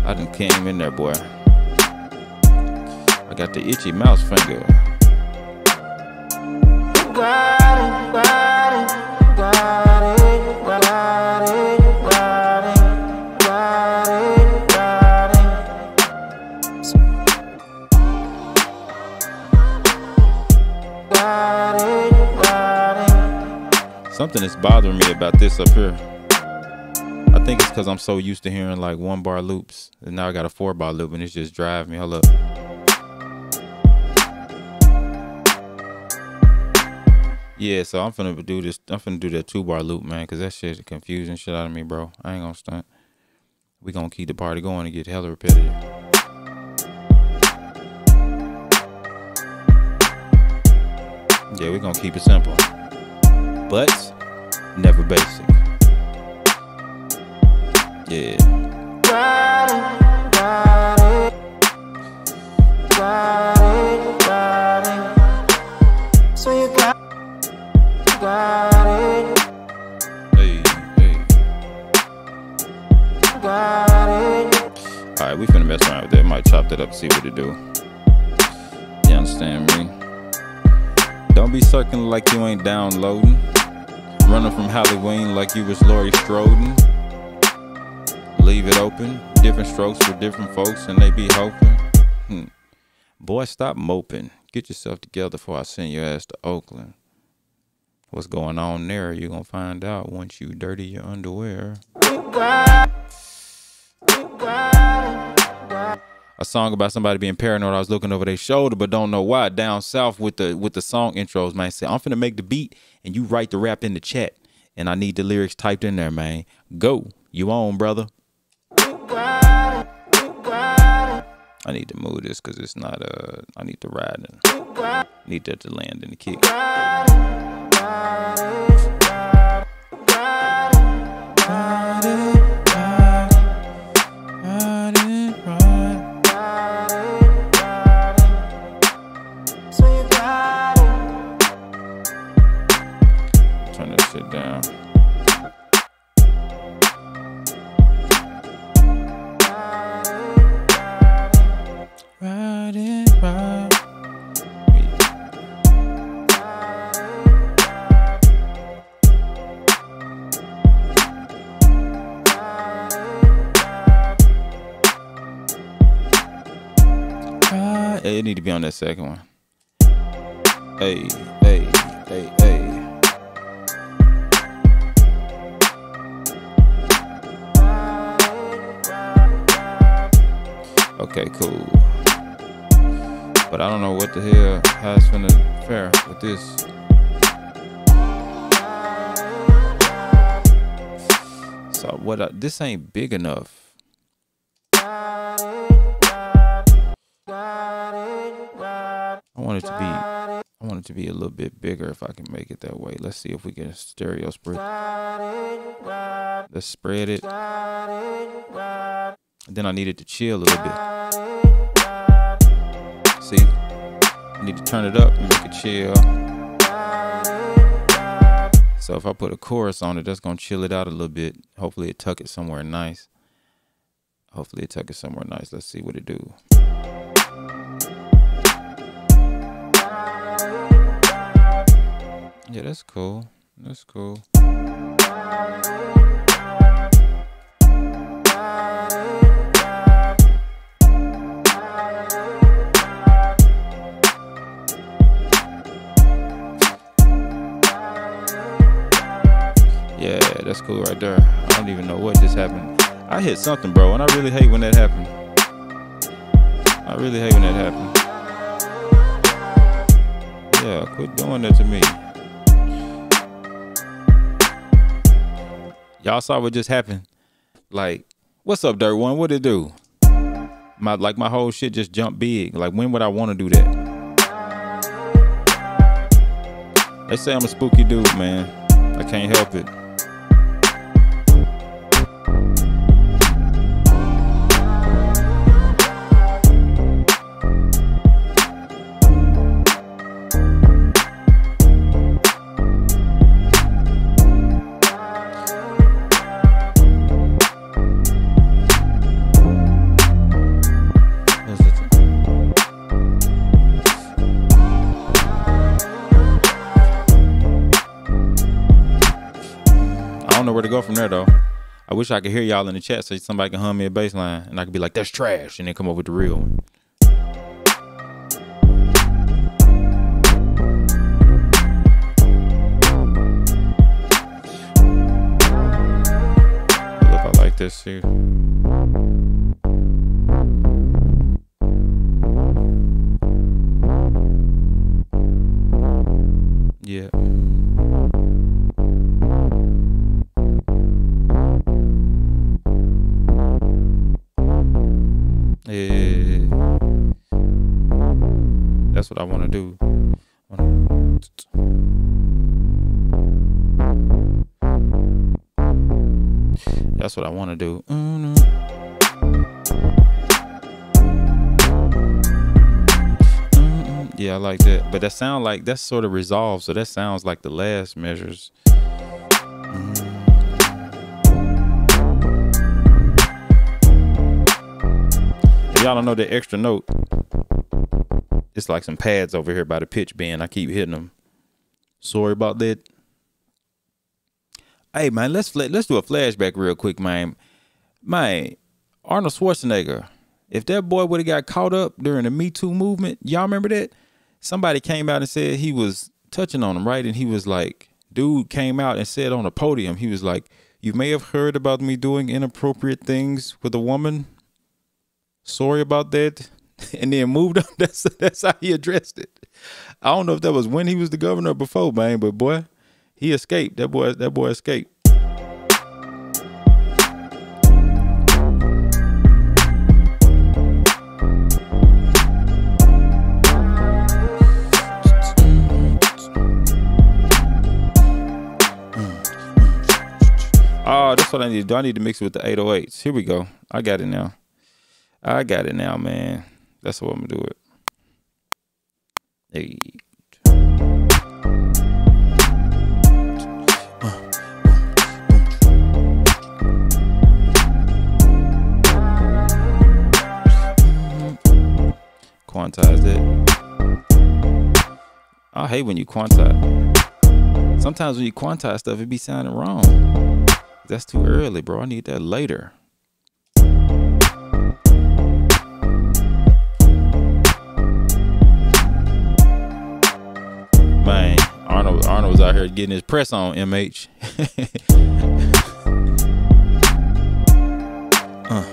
I done came in there, boy. I got the itchy mouse finger. Something is bothering me about this up here. I think it's because I'm so used to hearing like one bar loops. And now I got a four bar loop and it's just driving me. Hold up. Yeah, so I'm finna do this. I'm finna do that two bar loop, man, because that shit confusing shit out of me, bro. I ain't gonna stunt. We gonna keep the party going and get hella repetitive. Yeah, we gonna keep it simple, but never basic. Yeah. Hey, hey. Alright, we finna mess around with that. Might chop that up, see what it do. You understand me? Don't be sucking like you ain't downloading. Running from Halloween like you was Laurie Strode. Leave it open. Different strokes for different folks, and they be hoping. Hmm. Boy, stop moping. Get yourself together before I send your ass to Oakland. What's going on there? You're gonna find out once you dirty your underwear. A song about somebody being paranoid. I was looking over their shoulder, but don't know why. Down south with the with the song intros, man. Say I'm finna make the beat, and you write the rap in the chat, and I need the lyrics typed in there, man. Go, you on, brother? I need to move this because it's not uh. I need to ride and need that to land in the kick. It need to be on that second one. Hey, hey, hey, hey. Okay, cool. But I don't know what the hell how it's finna fare with this. So what? I, this ain't big enough. Want it to be. I want it to be a little bit bigger if I can make it that way. Let's see if we can stereo spread. Let's spread it. Then I need it to chill a little bit. See? I need to turn it up and make it chill. So if I put a chorus on it, that's gonna chill it out a little bit. Hopefully it tuck it somewhere nice. Hopefully it tuck it somewhere nice. Let's see what it do. Yeah, that's cool. That's cool. Yeah, that's cool right there. I don't even know what just happened. I hit something, bro, and I really hate when that happened. I really hate when that happened. Yeah, quit doing that to me. Y'all saw what just happened? Like, what's up, Dirt One? What it do? My like my whole shit just jumped big. Like, when would I want to do that? They say I'm a spooky dude, man. I can't help it. Wish I could hear y'all in the chat so somebody can hum me a bass line and I could be like, that's trash, and then come up with the real one. Look, I like this too. What I want to do. That's what I want to do. Mm-mm. Yeah, I like that. But that sound like that's sort of resolved, so that sounds like the last measures. Mm-hmm. If y'all don't know the extra note, it's like some pads over here by the pitch bend. I keep hitting them. Sorry about that. Hey man, let's let's do a flashback real quick, man. Man, Arnold Schwarzenegger. If that boy would have got caught up during the Me Too movement, y'all remember that? Somebody came out and said he was touching on him, right? And he was like, dude came out and said on a podium, he was like, You may have heard about me doing inappropriate things with a woman. Sorry about that. And then moved on. That's that's how he addressed it. I don't know if that was when he was the governor or before, man, but boy, he escaped. That boy, that boy escaped. Oh, that's what I need. Do I need to mix it with the 808s? Here we go. I got it now. I got it now, man. That's what I'm gonna do it. Hey. Quantize it. I hate when you quantize. Sometimes when you quantize stuff, it be sounding wrong. That's too early, bro. I need that later. Man, Arnold Arnold was out here getting his press on, MH. Uh, uh,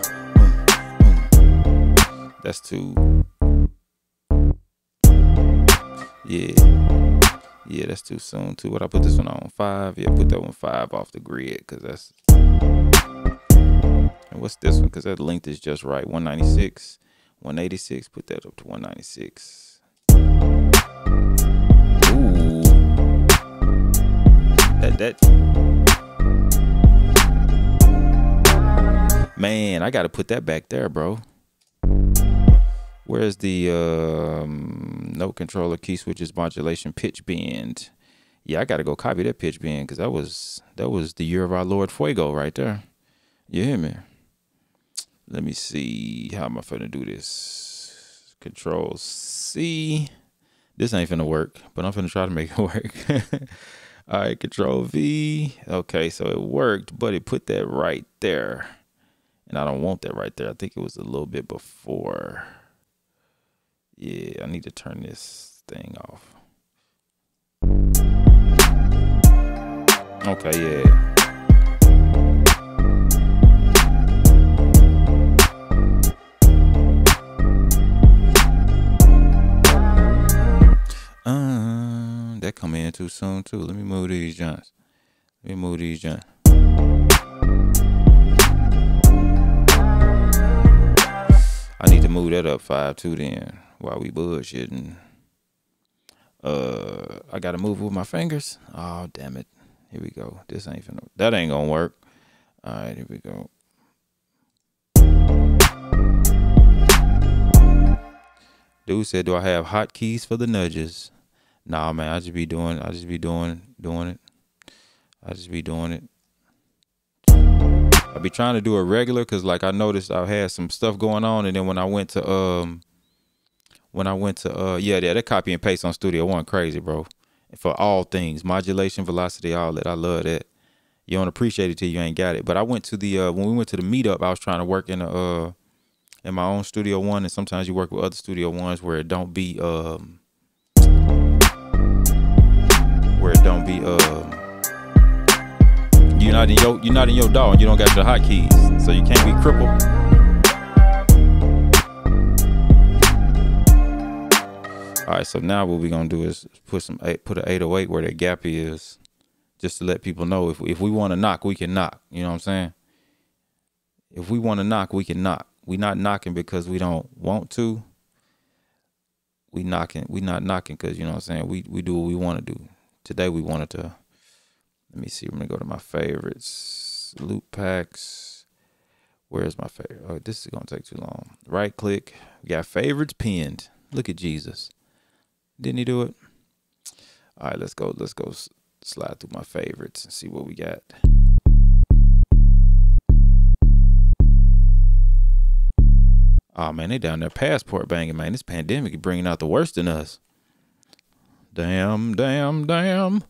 uh. That's too. Yeah. Yeah, that's too soon too. What I put this one on five? Yeah, put that one five off the grid because that's. And what's this one? Because that length is just right. 196, 186. Put that up to 196. That that. Man, I gotta put that back there, bro. Where's the um, note controller, key switches, modulation, pitch bend? Yeah, I gotta go copy that pitch bend because that was that was the year of our Lord Fuego right there. You hear me? Let me see how am I finna do this. Control C. This ain't finna work, but I'm finna try to make it work. All right, Control V. Okay, so it worked, but it put that right there. And I don't want that right there. I think it was a little bit before. Yeah, I need to turn this thing off. Okay, yeah. That come in too soon too. Let me move these joints. Let me move these joints. I need to move that up five two then while we bullshitting. Uh, I gotta move with my fingers. Oh damn it! Here we go. This ain't finna. That ain't gonna work. All right, here we go. Dude said, "Do I have hotkeys for the nudges?" Nah, man. I just be doing. I just be doing doing it. I just be doing it. I be trying to do it regular because like I noticed I had some stuff going on, and then when I went to um when I went to uh yeah yeah that copy and paste on Studio One crazy bro for all things modulation velocity all that I love that you don't appreciate it till you ain't got it but I went to the uh when we went to the meetup I was trying to work in a uh in my own Studio One and sometimes you work with other Studio Ones where it don't be um where it don't be um you're not in your you're not in your DAW and you don't got your hotkeys, so you can't be crippled. All right, so now what we're gonna do is put some put an 808 where that gap is, just to let people know if if we want to knock, we can knock. You know what I'm saying? If we want to knock, we can knock. We not knocking because we don't want to. We knocking. We not knocking because you know what I'm saying. We we do what we want to do. Today we wanted to let me see. I'm gonna go to my favorites. Loot packs. Where's my favorite? Oh, this is gonna take too long. Right click. We got favorites pinned. Look at Jesus. Didn't he do it? All right, let's go. Let's go slide through my favorites and see what we got. Oh man, they down there passport banging, man. This pandemic is bringing out the worst in us. Damn, damn, damn.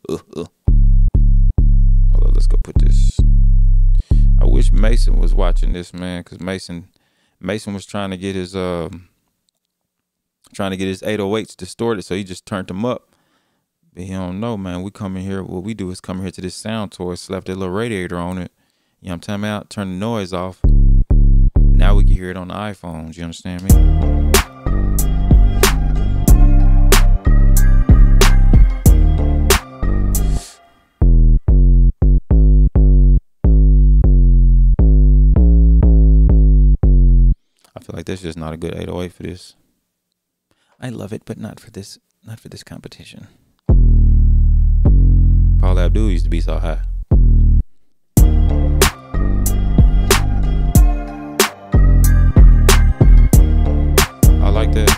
let's go put this. I wish Mason was watching this, man, because Mason Mason was trying to get his um trying to get his 808s distorted, so he just turned them up. But he don't know, man. We come in here, what we do is come here to this sound toy, slap that little radiator on it. You know what I'm talking about? Turn the noise off. Now we can hear it on the iPhones. You understand me? Like that's just not a good 808 for this. I love it, but not for this not for this competition. Paula Abdul used to be so high. I like that.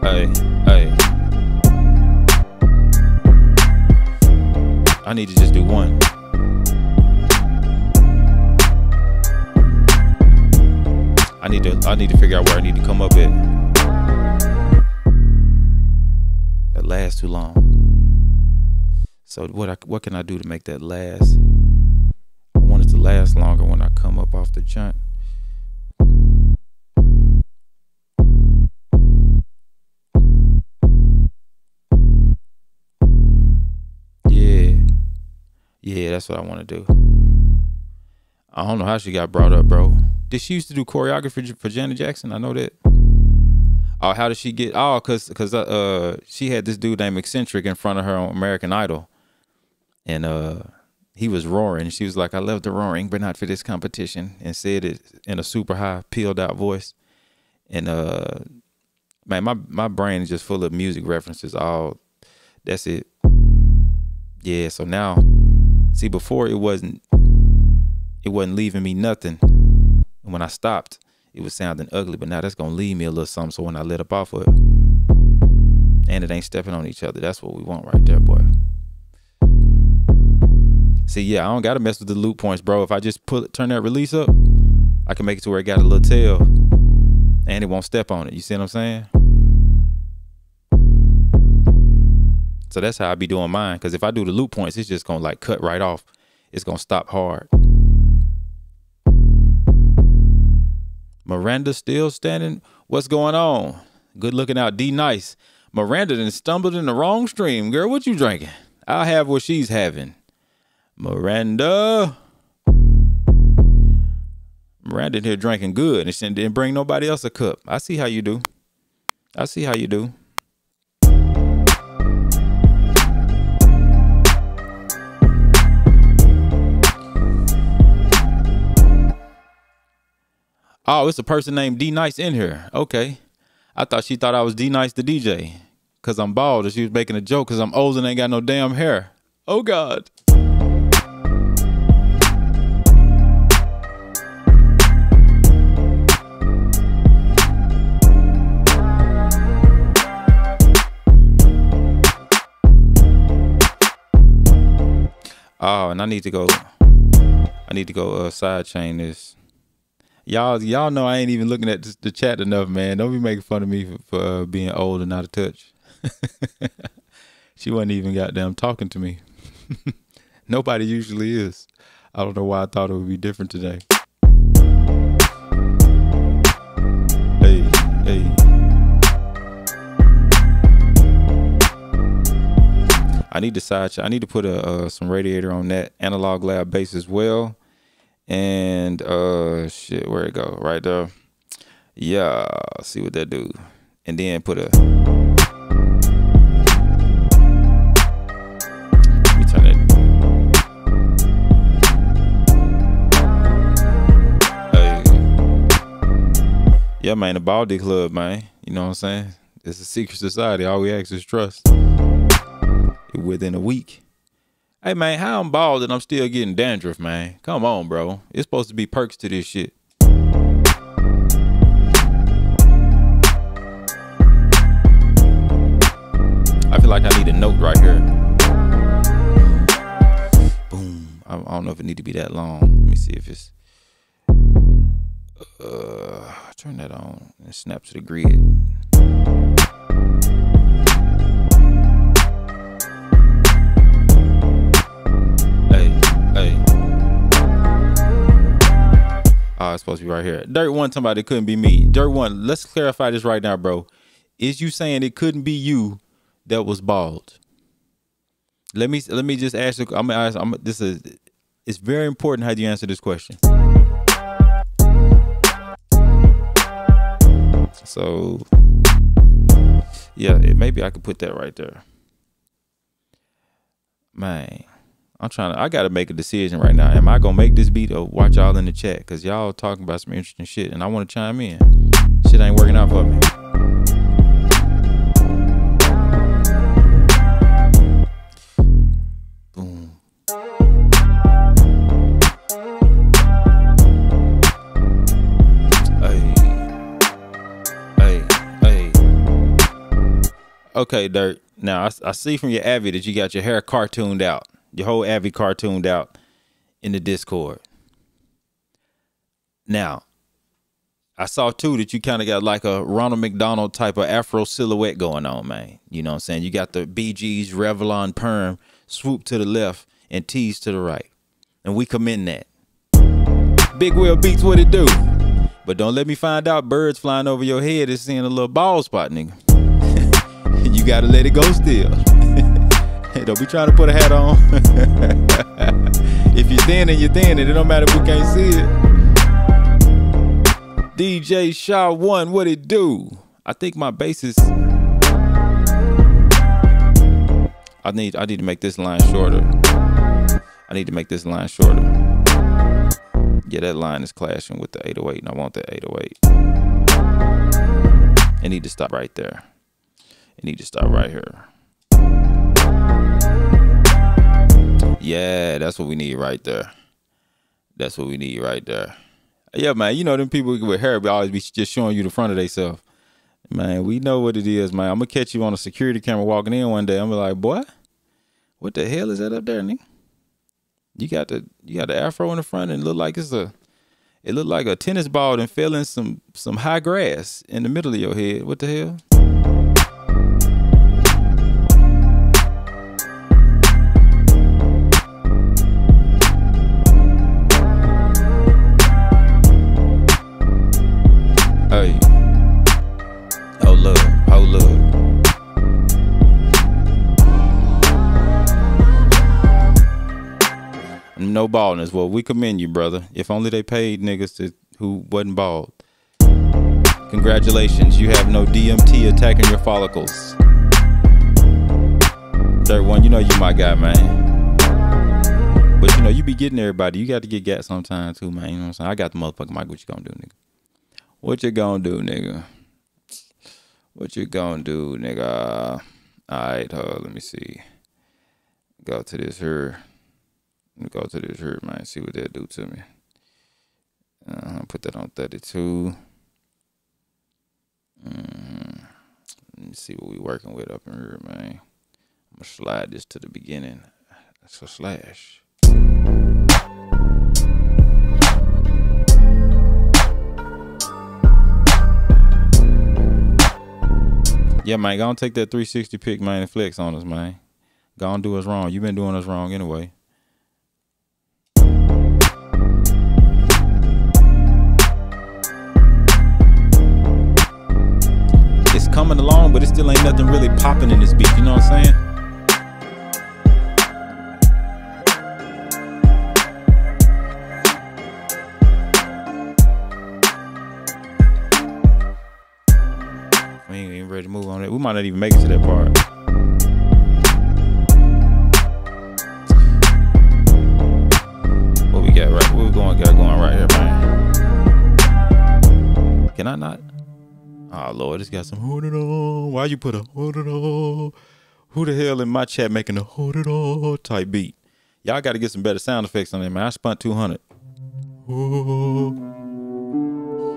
Hey, hey. I need to just do one. I need to I need to figure out where I need to come up at. That lasts too long. So what I, what can I do to make that last? I want it to last longer when I come up off the joint. Yeah. Yeah, that's what I want to do. I don't know how she got brought up, bro. Did she used to do choreography for Janet Jackson? I know that. Oh, how did she get? Oh, cause cause uh, uh she had this dude named Eccentric in front of her on American Idol, and uh he was roaring. She was like, "I love the roaring, but not for this competition," and said it in a super high, peeled out voice. And uh, man, my my brain is just full of music references. All that's it. Yeah. So now, see, before it wasn't, it wasn't leaving me nothing And when I stopped, it was sounding ugly, but now that's gonna leave me a little something. So when I let up off of it, and it ain't stepping on each other, that's what we want right there, boy. See, yeah, I don't gotta mess with the loop points, bro. If I just put turn that release up, I can make it to where it got a little tail, and it won't step on it. You see what I'm saying? So that's how I be doing mine. Cause if I do the loop points, it's just gonna like cut right off. It's gonna stop hard. Miranda still standing. What's going on? Good looking out, D nice. Miranda then stumbled in the wrong stream. Girl, what you drinking? I'll have what she's having. Miranda. Miranda here drinking good and she didn't bring nobody else a cup. I see how you do. I see how you do. Oh, it's a person named D Nice in here. Okay. I thought she thought I was D Nice the DJ. Cause I'm bald and she was making a joke cause I'm old and ain't got no damn hair. Oh God. Oh, and I need to go. I need to go uh, side chain this. Y'all, y'all know I ain't even looking at the chat enough, man. Don't be making fun of me for, for uh, being old and out of touch. she wasn't even goddamn talking to me. Nobody usually is. I don't know why I thought it would be different today. Hey, hey. I need to side. I need to put a uh, some radiator on that analog lab base as well. And uh, shit, where it go? Right there. Yeah, see what that do. And then put a. Let me turn it. Hey. Yeah, man, the Baldy Club, man. You know what I'm saying? It's a secret society. All we ask is trust within a week. Hey man, how I'm bald and I'm still getting dandruff, man? Come on, bro. It's supposed to be perks to this shit. I feel like I need a note right here. Boom. I, don't know if it need to be that long. Let me see if it's. Uh, turn that on and snap to the grid. Oh, it's supposed to be right here. Dirt one, somebody couldn't be me. Dirt one, let's clarify this right now, bro. Is you saying it couldn't be you that was bald? Let me let me just ask you. I'm gonna ask. I'm, this is it's very important how you answer this question. So yeah, maybe I could put that right there. Man. I'm trying to. I got to make a decision right now. Am I gonna make this beat or watch y'all in the chat? Cause y'all talking about some interesting shit, and I want to chime in. Shit ain't working out for me. Boom. Hey. Hey. Hey. Okay, Dirt. Now I, I see from your Avi that you got your hair cartooned out your whole Avi cartooned out in the Discord. Now, I saw too that you kind of got like a Ronald McDonald type of Afro silhouette going on, man. You know what I'm saying? You got the BG's Revlon perm swoop to the left and tease to the right. And we commend that. Big Will beats what it do. But don't let me find out birds flying over your head is seeing a little bald spot, nigga. you gotta let it go still. Don't be trying to put a hat on. if you're thin and you're thin, and it don't matter if we can't see it. DJ Shaw one, what it do? I think my bass is. I need I need to make this line shorter. I need to make this line shorter. Yeah, that line is clashing with the 808, and I want that 808. It need to stop right there. It need to stop right here. Yeah, that's what we need right there. That's what we need right there. Yeah, man. You know them people with hair be always be just showing you the front of themselves. Man, we know what it is, man. I'm gonna catch you on a security camera walking in one day. I'm gonna be like, boy, what the hell is that up there, nigga? You got the you got the afro in the front and look like it's a it looked like a tennis ball and fell in some some high grass in the middle of your head. What the hell? Hey. Hold up, hold up. No baldness. Well, we commend you, brother. If only they paid niggas to, who wasn't bald. Congratulations, you have no DMT attacking your follicles. Third one, you know you my guy, man. But you know, you be getting everybody. You got to get gat sometimes too, man. You know what I'm saying? I got the motherfucking mic. What you gonna do, nigga? What you gonna do, nigga? What you gonna do, nigga? Alright, uh, let me see. Go to this here. Let me go to this here, man. See what that do to me. Uh, put that on 32. Mm, let me see what we working with up in here, man. I'm gonna slide this to the beginning. A slash. Yeah, man, go and take that 360 pick, man, and flex on us, man. Go and do us wrong. You've been doing us wrong anyway. It's coming along, but it still ain't nothing really popping in this beat. You know what I'm saying? Move on it. We might not even make it to that part. What we got right? What we going got going right here, man? Can I not? Oh Lord, it's got some hold it on. Why you put a hold it on? Who the hell in my chat making a hold it on type beat? Y'all got to get some better sound effects on there, man. I spent two hundred. Oh,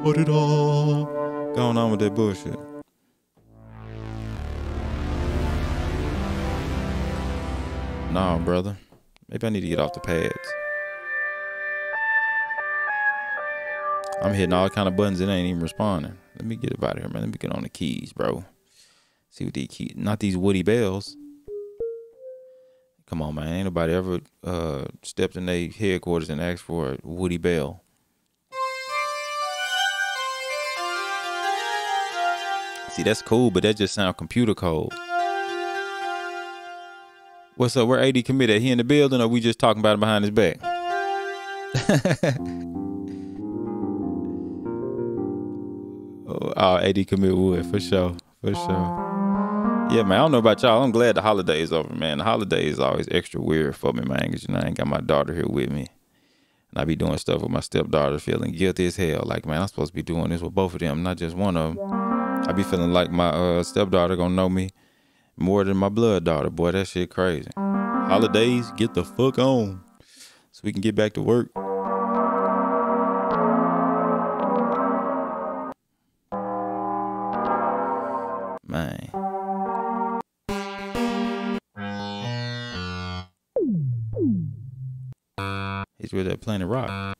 hold it on. Going on with that bullshit. Nah, brother. Maybe I need to get off the pads. I'm hitting all kind of buttons and ain't even responding. Let me get it out of here, man. Let me get on the keys, bro. See what these keys, not these Woody Bells. Come on, man. Ain't nobody ever uh, stepped in their headquarters and asked for a Woody Bell. See, that's cool, but that just sound computer code. What's up? Where AD committed? He in the building, or we just talking about him behind his back? oh, oh, AD commit wood for sure, for sure. Yeah, man. I don't know about y'all. I'm glad the holiday's over, man. The holiday is always extra weird for me, man, because you know I ain't got my daughter here with me, and I be doing stuff with my stepdaughter, feeling guilty as hell. Like, man, I'm supposed to be doing this with both of them, not just one of them. I be feeling like my uh, stepdaughter gonna know me more than my blood daughter. Boy, that shit crazy. Holidays, get the fuck on, so we can get back to work. Man. He's with that Planet Rock.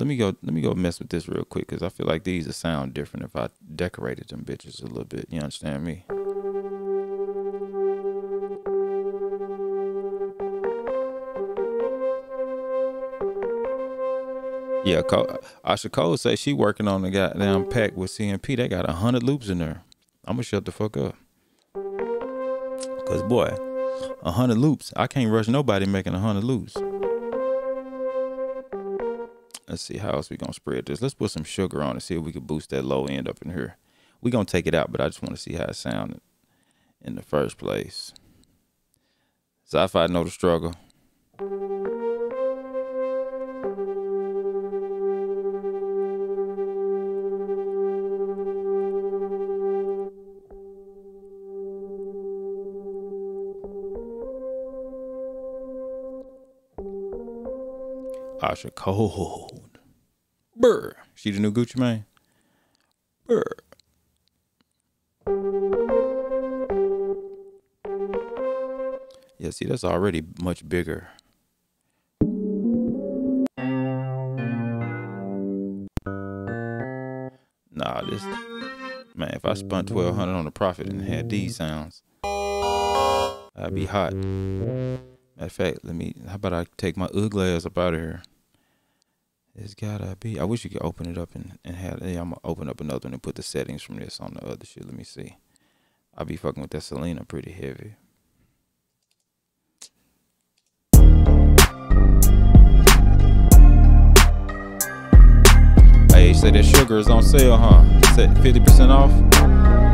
Let me go. Let me go. Mess with this real quick because I feel like these would sound different if I decorated them bitches a little bit. You understand me? Yeah, Cole, Asha Cole say she working on the goddamn pack with CMP. They got a hundred loops in there. I'm gonna shut the fuck up. Cause boy, a hundred loops. I can't rush nobody making a hundred loops. Let's see how else we gonna spread this. Let's put some sugar on and see if we can boost that low end up in here. we gonna take it out, but I just want to see how it sounded in the first place. Sci-fi know the struggle. Asha Cole. Brr. She the new Gucci Mane? Brr. Yeah, see, that's already much bigger. Nah, this man. If I spent twelve hundred on the Prophet and had these sounds, I'd be hot. Matter of fact, let me. How about I take my ugly ass up out of here? It's gotta be. I wish you could open it up and, and have. Yeah, I'm gonna open up another one and put the settings from this on the other shit. Let me see. I'll be fucking with that Selena pretty heavy. Hey, say that sugar is on sale, huh? Set 50% off?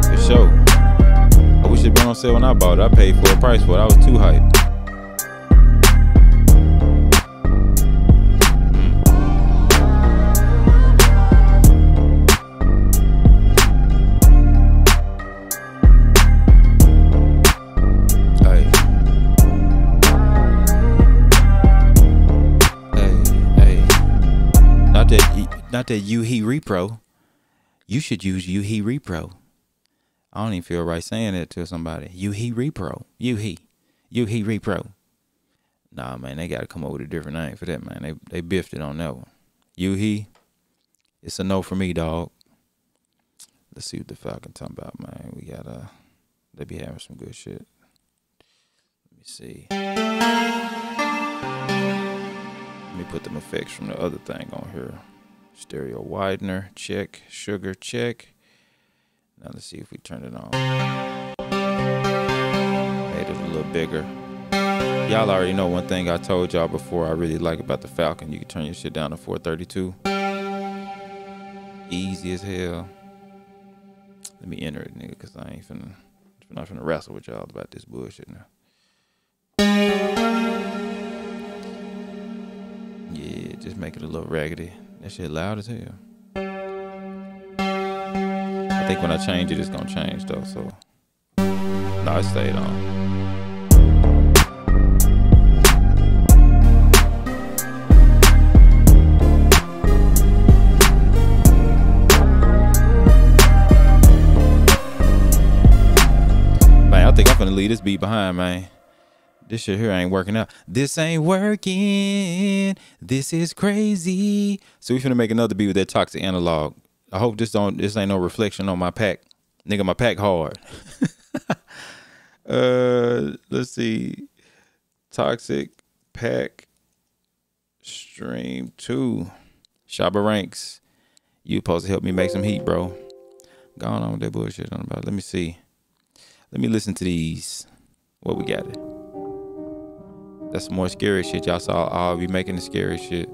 For sure. I wish it been on sale when I bought it. I paid for a price for it. I was too hyped. Not that UHE Repro. You should use UHE Repro. I don't even feel right saying that to somebody. UHE Repro. UHE. UHE Repro. Nah, man, they got to come up with a different name for that, man. They they biffed it on that one. UHE. It's a no for me, dog. Let's see what the Falcon talking about, man. We got uh they be having some good shit. Let me see. Let me put them effects from the other thing on here. Stereo widener, check. Sugar, check. Now let's see if we turn it on. Made it a little bigger. Y'all already know one thing I told y'all before I really like about the Falcon. You can turn your shit down to 432. Easy as hell. Let me enter it, nigga, because I ain't finna, I'm not finna wrestle with y'all about this bullshit now. Yeah, just make it a little raggedy. That shit loud as hell. I think when I change it, it's gonna change though. So, no, it stayed on. Man, I think I'm gonna leave this beat behind, man this shit here ain't working out. This ain't working. This is crazy. So we finna make another beat with that toxic analog. I hope this don't this ain't no reflection on my pack. Nigga, my pack hard. uh let's see. Toxic pack stream two. Shabba ranks. You supposed to help me make some heat, bro. Going on with that bullshit on about. Let me see. Let me listen to these. What we got it. That's more scary shit. Y'all saw I'll be making the scary shit.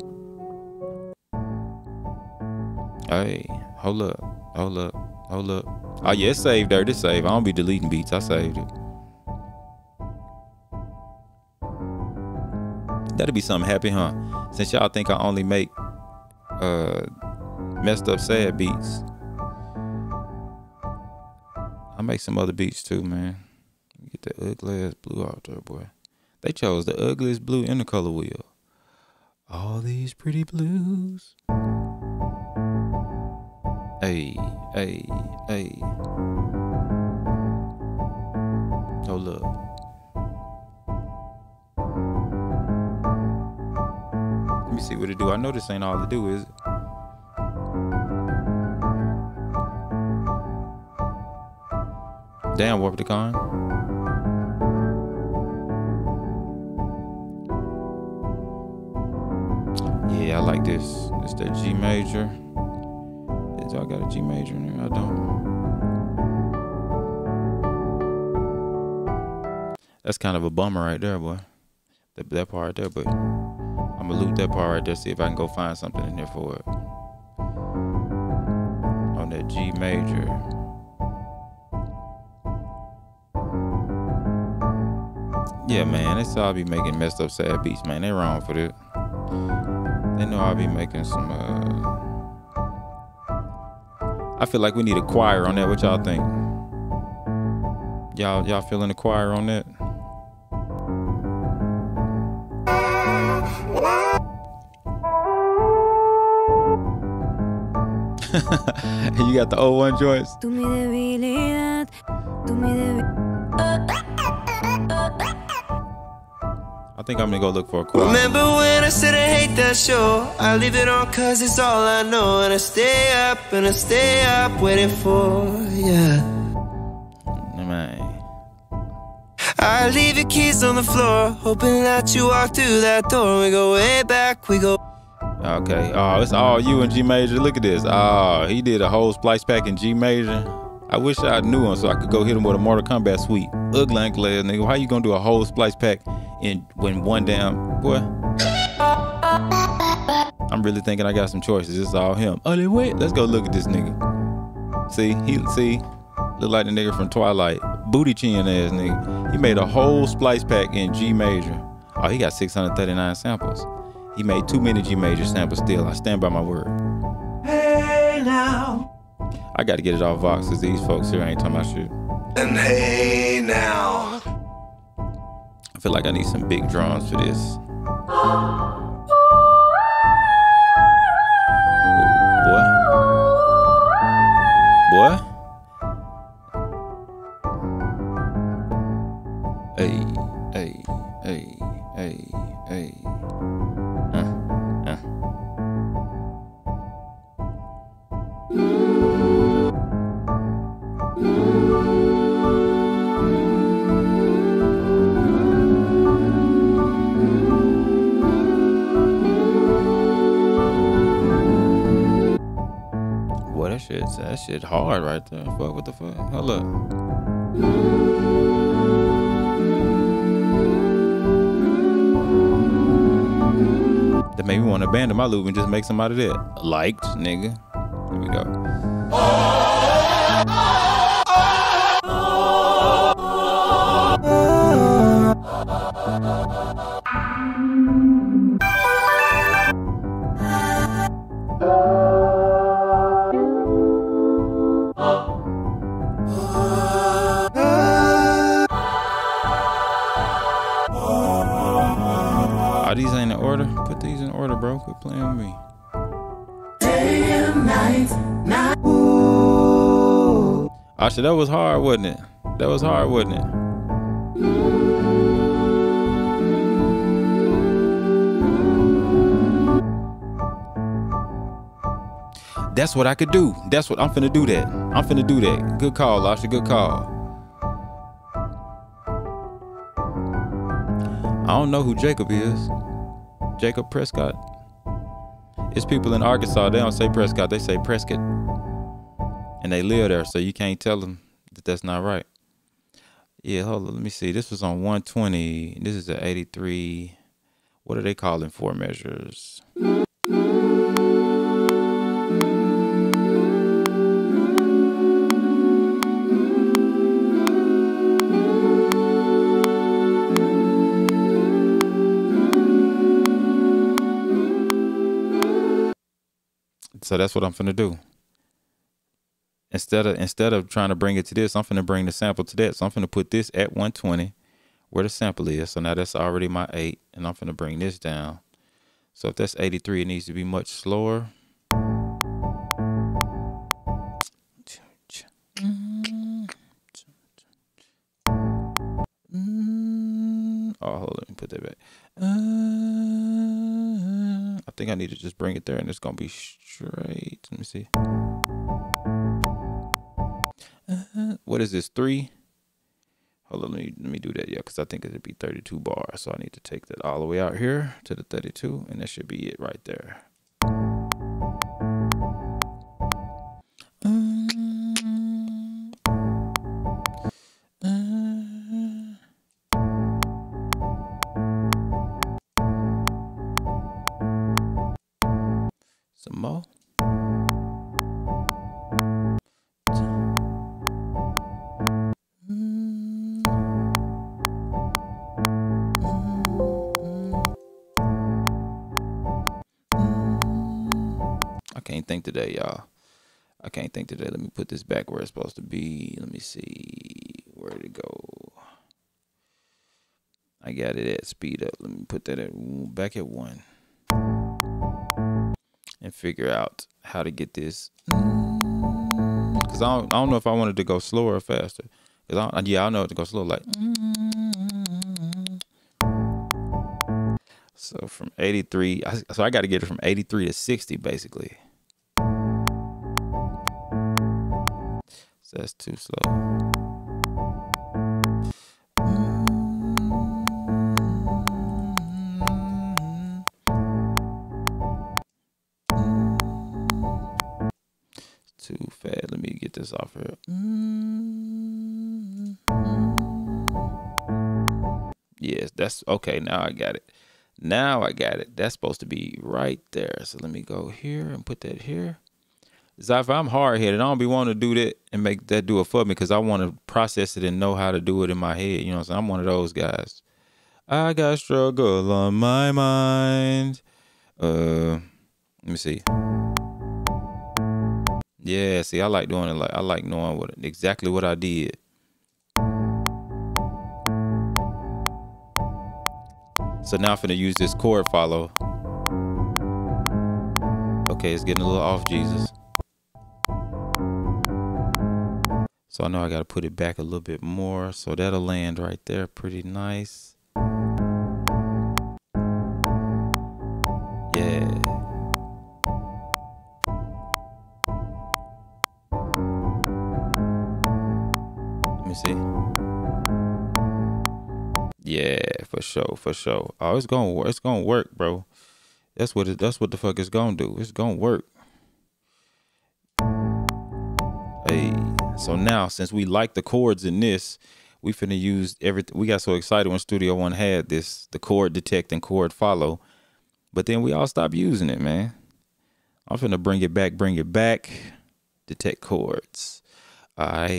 Hey, hold up. Hold up. Hold up. Oh yeah, it's saved there. It's saved. I don't be deleting beats. I saved it. That'll be something happy, huh? Since y'all think I only make uh messed up sad beats. I make some other beats too, man. Get that ugly ass blue out there, boy. They chose the ugliest blue in the color wheel. All these pretty blues. Hey, hey, hey. Oh, look. Let me see what it do. I know this ain't all to do, is it? Damn, Warp the Con. Yeah, I like this. It's that G major. Do I got a G major in there? I don't. That's kind of a bummer right there, boy. That, that part right there, but I'm gonna loop that part right there, see if I can go find something in there for it. On that G major. Yeah, man, that's all be making messed up sad beats, man. They wrong for that. They know I'll be making some. Uh... I feel like we need a choir on that. What y'all think? Y'all, y'all feeling a choir on that? you got the old one, Joyce. I think I'm gonna go look for a quote. Remember when I said I hate that show? I leave it on cause it's all I know. And I stay up and I stay up waiting for yeah. Man. I leave your keys on the floor, hoping that you walk through that door. We go way back, we go. Okay. Oh, it's all you and G Major. Look at this. Oh, he did a whole splice pack in G Major. I wish I knew him so I could go hit him with a Mortal Kombat suite. Ugly ankle ass nigga. How you gonna do a whole splice pack in when one damn boy? I'm really thinking I got some choices. It's all him. Oh, then wait. Let's go look at this nigga. See, he see, look like the nigga from Twilight. Booty chin ass nigga. He made a whole splice pack in G major. Oh, he got 639 samples. He made too many G major samples still. I stand by my word. Hey now. I gotta get it off Vox because these folks here ain't talking about shit. And hey now. Feel like I need some big drums for this. Boy. Boy. Hey, hey, hey, hey, hey. Shit, that shit hard right there. Fuck, what the fuck? Hold up. That made me want to abandon my loop and just make some out of that. Liked, nigga. Here we go. Oh, order, bro. Quit playing with me. Oh, shit, that was hard, wasn't it? That was hard, wasn't it? That's what I could do. That's what I'm finna do. That I'm finna do that. Good call, Lasha. Good call. I don't know who Jacob is. Jacob Prescott. It's people in Arkansas. They don't say Prescott. They say Prescott, and they live there, so you can't tell them that that's not right. Yeah, hold on. Let me see. This was on 120. This is a 83. What are they calling four measures? So that's what I'm finna do. Instead of instead of trying to bring it to this, I'm finna bring the sample to that. So I'm finna put this at 120 where the sample is. So now that's already my eight, and I'm finna bring this down. So if that's 83, it needs to be much slower. Oh, hold on, let me put that back. Uh, I think I need to just bring it there, and it's gonna be straight. Let me see. Uh, what is this? Three. Hold on, let me let me do that. Yeah, because I think it'd be 32 bars, so I need to take that all the way out here to the 32, and that should be it right there. Today, y'all. I can't think today. Let me put this back where it's supposed to be. Let me see where to go. I got it at speed up. Let me put that at back at one. And figure out how to get this. Cause I don't, I don't know if I wanted to go slower or faster. Cause I, yeah, I know it to go slow. Like. So from 83, so I got to get it from 83 to 60 basically. That's too slow. Too fast. Let me get this off here. Yes, that's okay. Now I got it. Now I got it. That's supposed to be right there. So let me go here and put that here. If I'm hard headed. I don't be wanting to do that and make that do it for me because I want to process it and know how to do it in my head. You know what I'm saying? I'm one of those guys. I got struggle on my mind. Uh, let me see. Yeah, see, I like doing it like I like knowing what exactly what I did. So now I'm gonna use this chord follow. Okay, it's getting a little off Jesus. So I know I gotta put it back a little bit more. So that'll land right there pretty nice. Yeah. Let me see. Yeah, for sure, for sure. Oh, it's gonna work. It's gonna work, bro. That's what it. That's what the fuck it's gonna do. It's gonna work. Hey, so now since we like the chords in this, we finna use everything. We got so excited when Studio One had this, the chord detect and chord follow, but then we all stopped using it, man. I'm finna bring it back, bring it back. Detect chords. All right.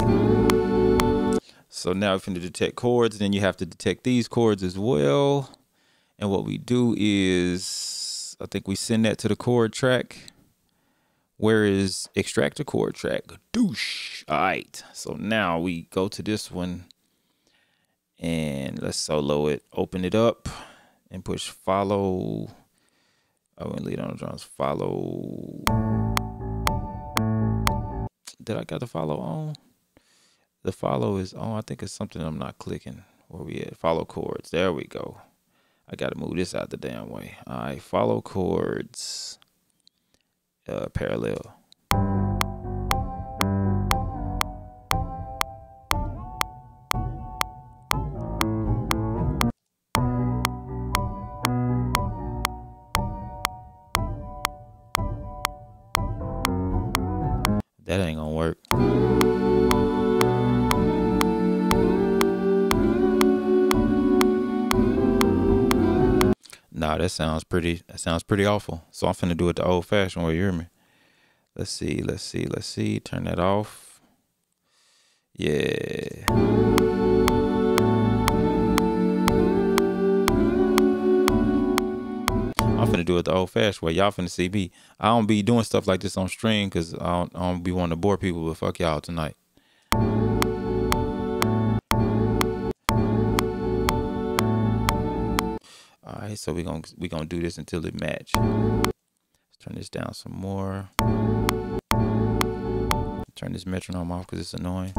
So now going to detect chords, then you have to detect these chords as well. And what we do is, I think we send that to the chord track. Where is extract a chord track? Douche. All right. So now we go to this one and let's solo it. Open it up and push follow. Oh, and lead on the drums. Follow. Did I got the follow on? The follow is on. I think it's something I'm not clicking. Where we at? Follow chords. There we go. I got to move this out the damn way. All right. Follow chords. Uh, parallel. Sounds pretty. That sounds pretty awful. So I'm finna do it the old-fashioned way. You hear me? Let's see. Let's see. Let's see. Turn that off. Yeah. I'm finna do it the old-fashioned way. Y'all finna see me. I don't be doing stuff like this on stream because I I don't be wanting to bore people. But fuck y'all tonight. Right, so we're gonna we're gonna do this until it match. Let's turn this down some more. Turn this metronome off because it's annoying.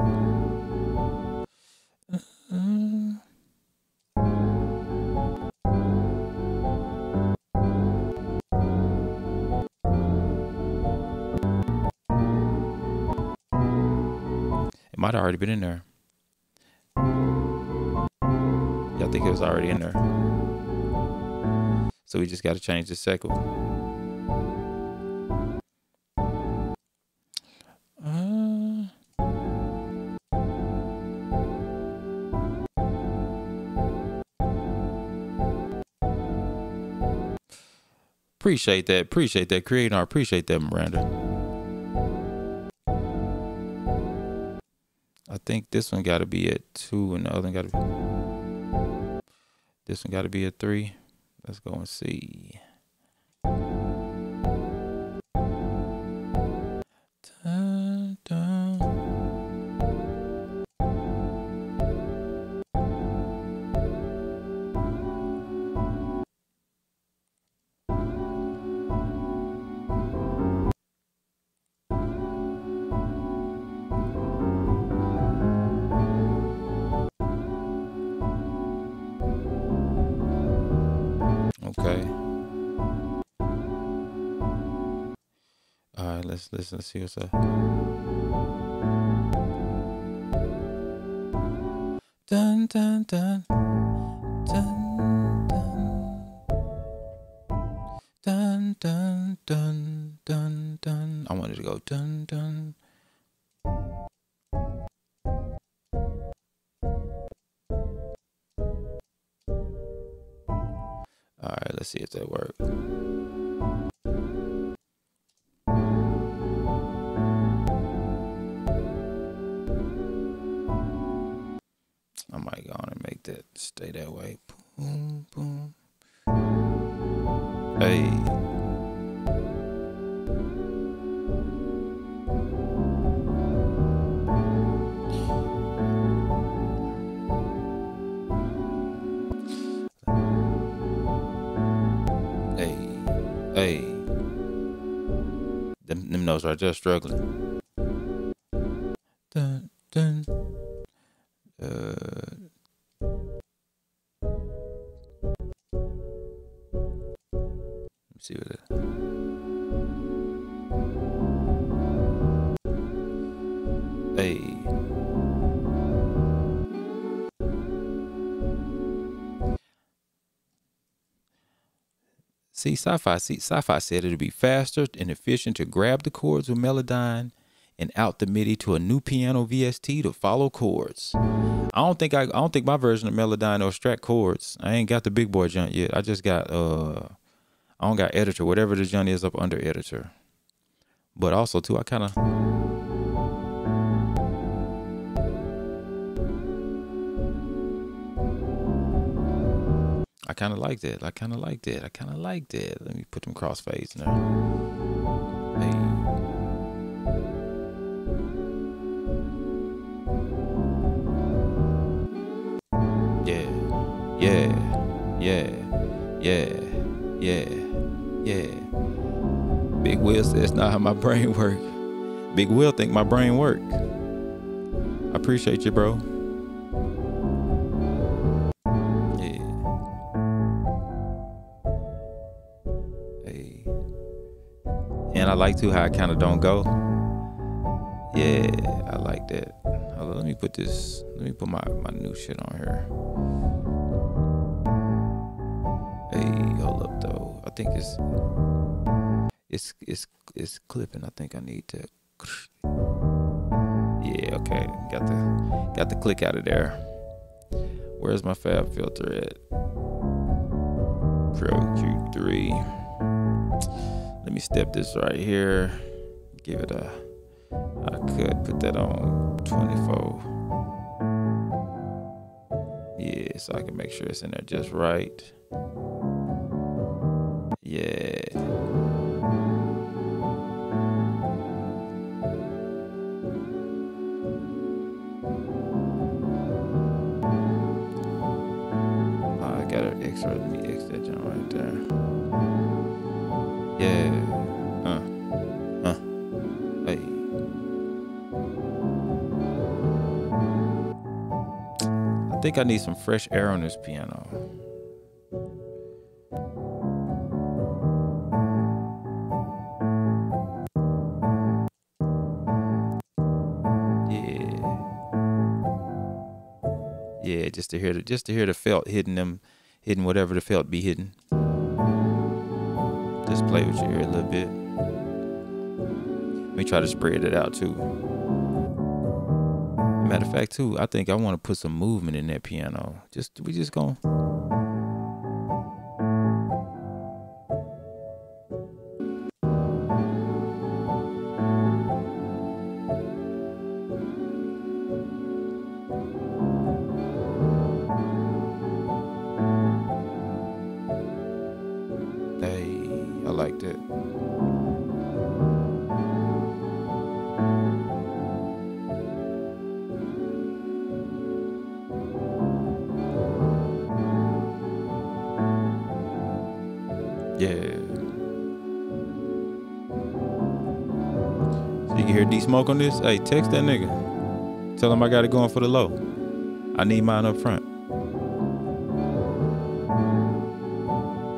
It might have already been in there. Yeah, I think it was already in there. So we just got to change the cycle. Uh, appreciate that. Appreciate that, creator. Appreciate that, Miranda. I think this one got to be at two, and the other one got to be. This one got to be at three. Let's go and see. All right, let's listen. Let's see what's up. Dun dun dun dun knows are just struggling. See, sci-fi. See, sci-fi said it'd be faster and efficient to grab the chords with Melodyne and out the MIDI to a new piano VST to follow chords. I don't think I, I don't think my version of Melodyne or Strat chords. I ain't got the big boy junk yet. I just got uh I don't got editor, whatever the junk is up under editor. But also too, I kinda I kinda liked it. I kinda liked it. I kinda liked it. Let me put them crossfades in there. Hey. Yeah, yeah, yeah, yeah, yeah, yeah. Big Will says not how my brain work. Big Will think my brain work. I appreciate you, bro. Like to how I kind of don't go. Yeah, I like that. On, let me put this. Let me put my my new shit on here. Hey, hold up though. I think it's it's it's it's clipping. I think I need to. Yeah, okay. Got the got the click out of there. Where's my FabFilter at? Pro Q3. Me step this right here. Give it a. I could put that on 24. Yeah, so I can make sure it's in there just right. Yeah. Oh, I got an extra. Let me X that joint right there. Yeah. Uh. Uh. Hey. I think I need some fresh air on this piano. Yeah. Yeah, just to hear the just to hear the felt hitting them, hitting whatever the felt be hitting. Play with your ear a little bit. Let me try to spread it out too. Matter of fact, too, I think I want to put some movement in that piano. Just we just gonna. Smoke on this? Hey, text that nigga. Tell him I got it going for the low. I need mine up front.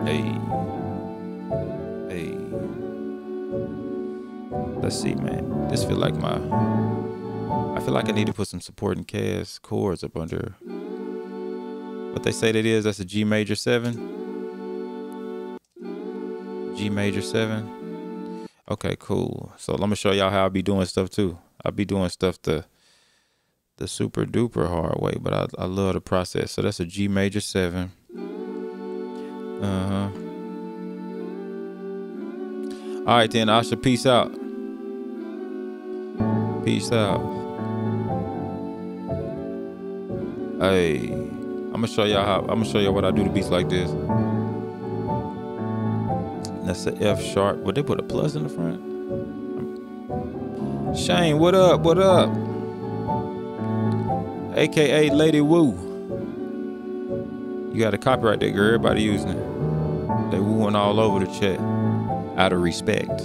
Hey. Hey. Let's see, man. This feel like my. I feel like I need to put some supporting cast chords up under. What they say that is, that's a G major seven. G major seven. Okay, cool. So let me show y'all how I'll be doing stuff too. I'll be doing stuff the the super duper hard way, but I, I love the process. So that's a G major seven. Uh huh. All right, then, Asha, peace out. Peace out. Hey, I'm gonna show y'all how. I'm gonna show y'all what I do to beats like this. That's the F sharp. Would they put a plus in the front? Shane, what up? What up? AKA Lady Woo. You got a copyright that girl. Everybody using it. They wooing all over the chat out of respect.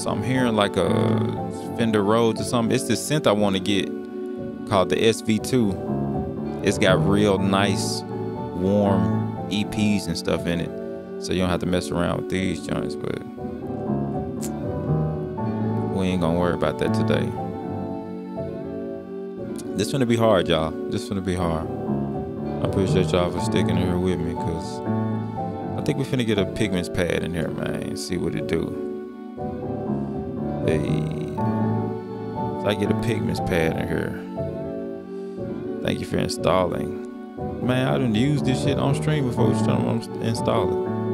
So I'm hearing like a Fender Rhodes or something. It's this synth I want to get called the SV2. It's got real nice, warm EPs and stuff in it. So you don't have to mess around with these joints, but we ain't gonna worry about that today. This gonna be hard, y'all. This gonna be hard. I appreciate y'all for sticking here with me, cause I think we finna get a pigments pad in here, man, see what it do. Hey, if I get a pigments pad in here, thank you for installing. Man, I didn't use this shit on stream before we started to install it.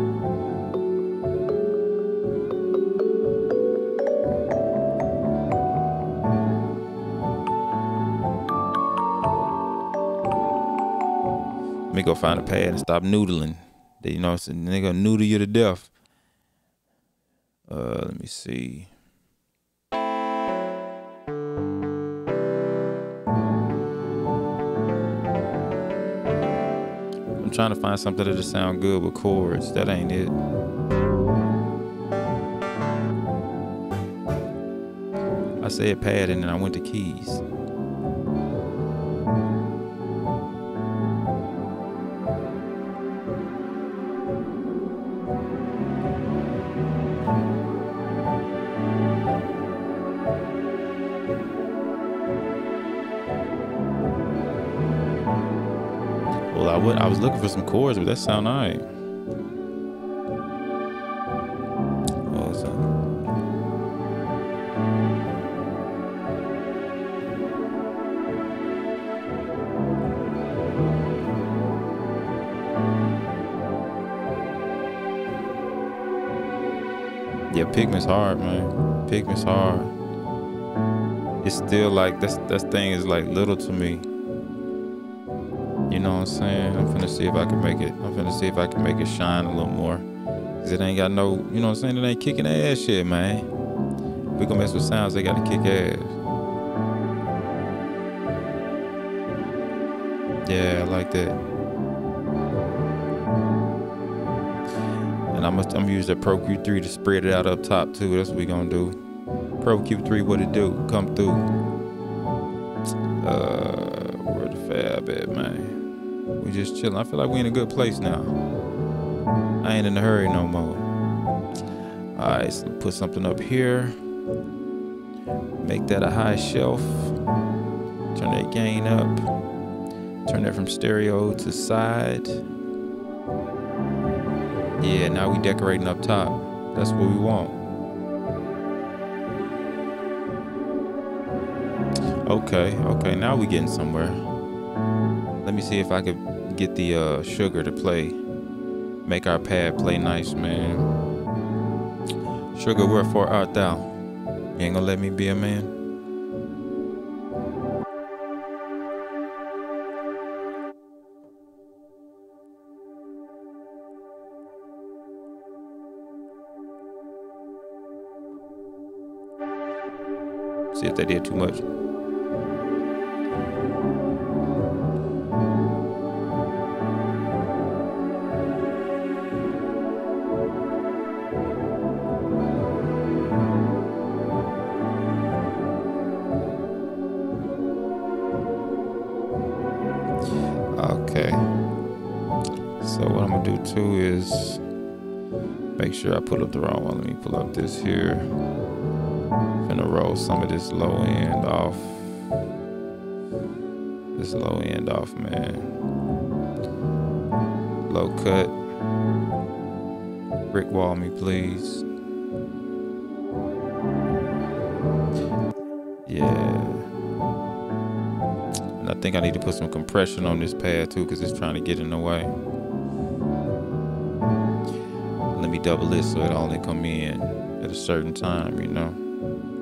Let me go find a pad and stop noodling. You know, they gonna noodle you to death. Uh, let me see. I'm trying to find something that'll sound good with chords. That ain't it. I said pad and then I went to keys. I was looking for some chords, but that sound alright. Oh. Yeah, Pigment's hard, man. Pigment's hard. It's still like this. That thing is like little to me. I'm saying? I'm finna see if I can make it. I'm finna see if I can make it shine a little more. Cause it ain't got no, you know what I'm saying? It ain't kicking ass shit, man. We gonna mess with sounds, they gotta kick ass. Yeah, I like that. And I'm gonna, I'm use that Pro Q3 to spread it out up top too. That's what we gonna do. Pro Q3, what it do? Come through. We just chilling. I feel like we in a good place now. I ain't in a hurry no more. All right, so put something up here. Make that a high shelf. Turn that gain up. Turn that from stereo to side. Yeah, now we decorating up top. That's what we want. Okay, okay, now we getting somewhere. Let me see if I could get the uh, sugar to play. Make our pad play nice, man. Sugar, wherefore art thou? You ain't gonna let me be a man? See if they did too much. Sure I pull up the wrong one. Let me pull up this here. Finna roll some of this low end off. This low end off, man. Low cut. Brick wall me, please. Yeah. And I think I need to put some compression on this pad too, because it's trying to get in the way. Double it so it only come in at a certain time, you know.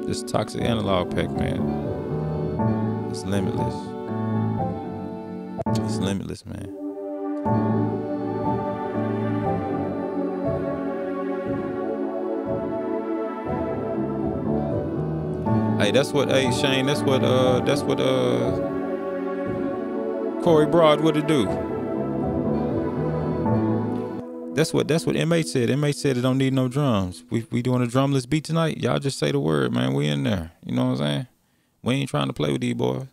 This toxic analog pack, man. It's limitless. It's limitless, man. Hey, that's what hey Shane, that's what uh that's what uh Corey Broad would do. That's what that's what M8 said. M8 said it don't need no drums. We we doing a drumless beat tonight. Y'all just say the word, man. We in there. You know what I'm saying? We ain't trying to play with these boys.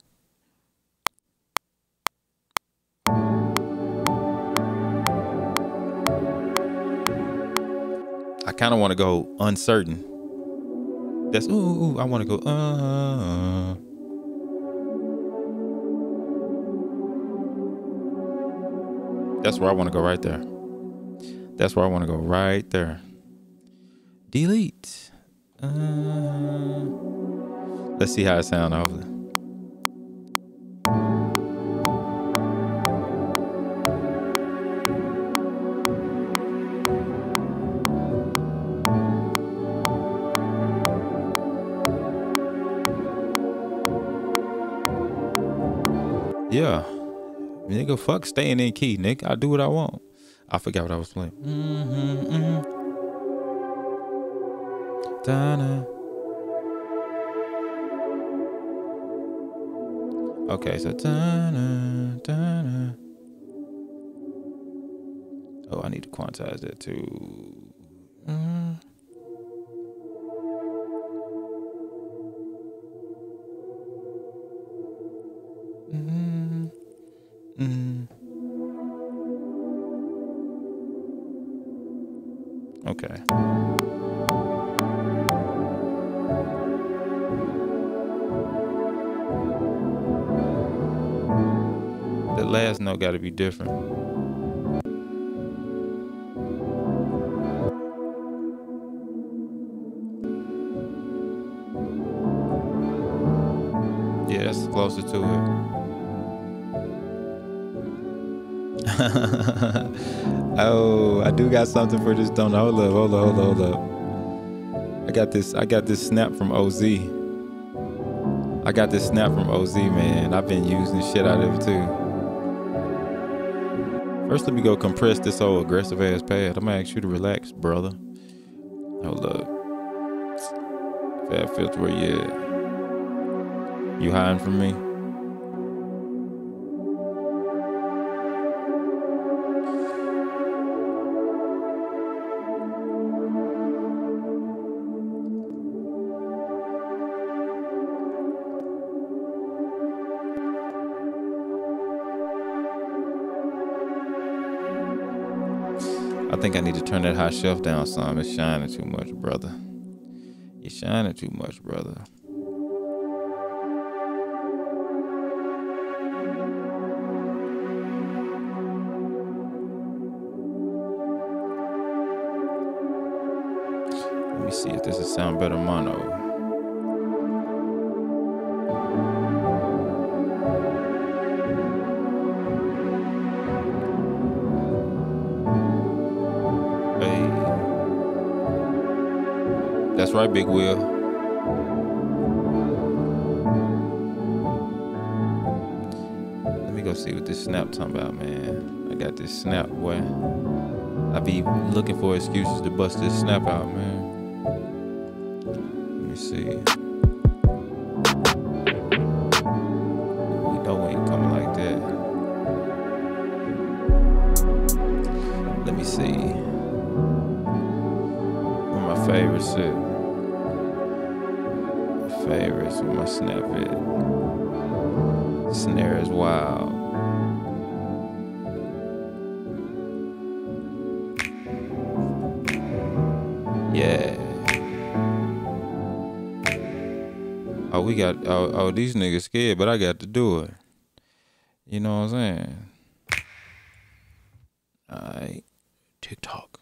I kind of want to go uncertain. That's ooh, ooh I want to go uh. That's where I want to go right there. That's where I want to go right there. Delete. Uh, let's see how it sounds there. Yeah. Nigga, fuck staying in key, nigga. I do what I want. I forgot what I was playing. Mm-hmm, mm-hmm. Da-na. Okay, so da-na, da-na. Oh, I need to quantize that too. The got to be different. Yeah, that's closer to it. oh, I do got something for this donut. Hold up, hold up, hold up, hold up. I got this. I got this snap from OZ. I got this snap from OZ, man. I've been using shit out of it too. First, let me go compress this old aggressive ass pad. I'm gonna ask you to relax, brother. Hold up. FabFilter, where you at? You hiding from me? I think I need to turn that high shelf down some. It's shining too much, brother. You're shining too much, brother. Let me see if this will sound better mono. Big Wheel. Let me go see what this snap talking about, man. I got this snap, boy. I be looking for excuses to bust this snap out, man. These niggas scared, but I got to do it. You know what I'm saying? Alright. TikTok.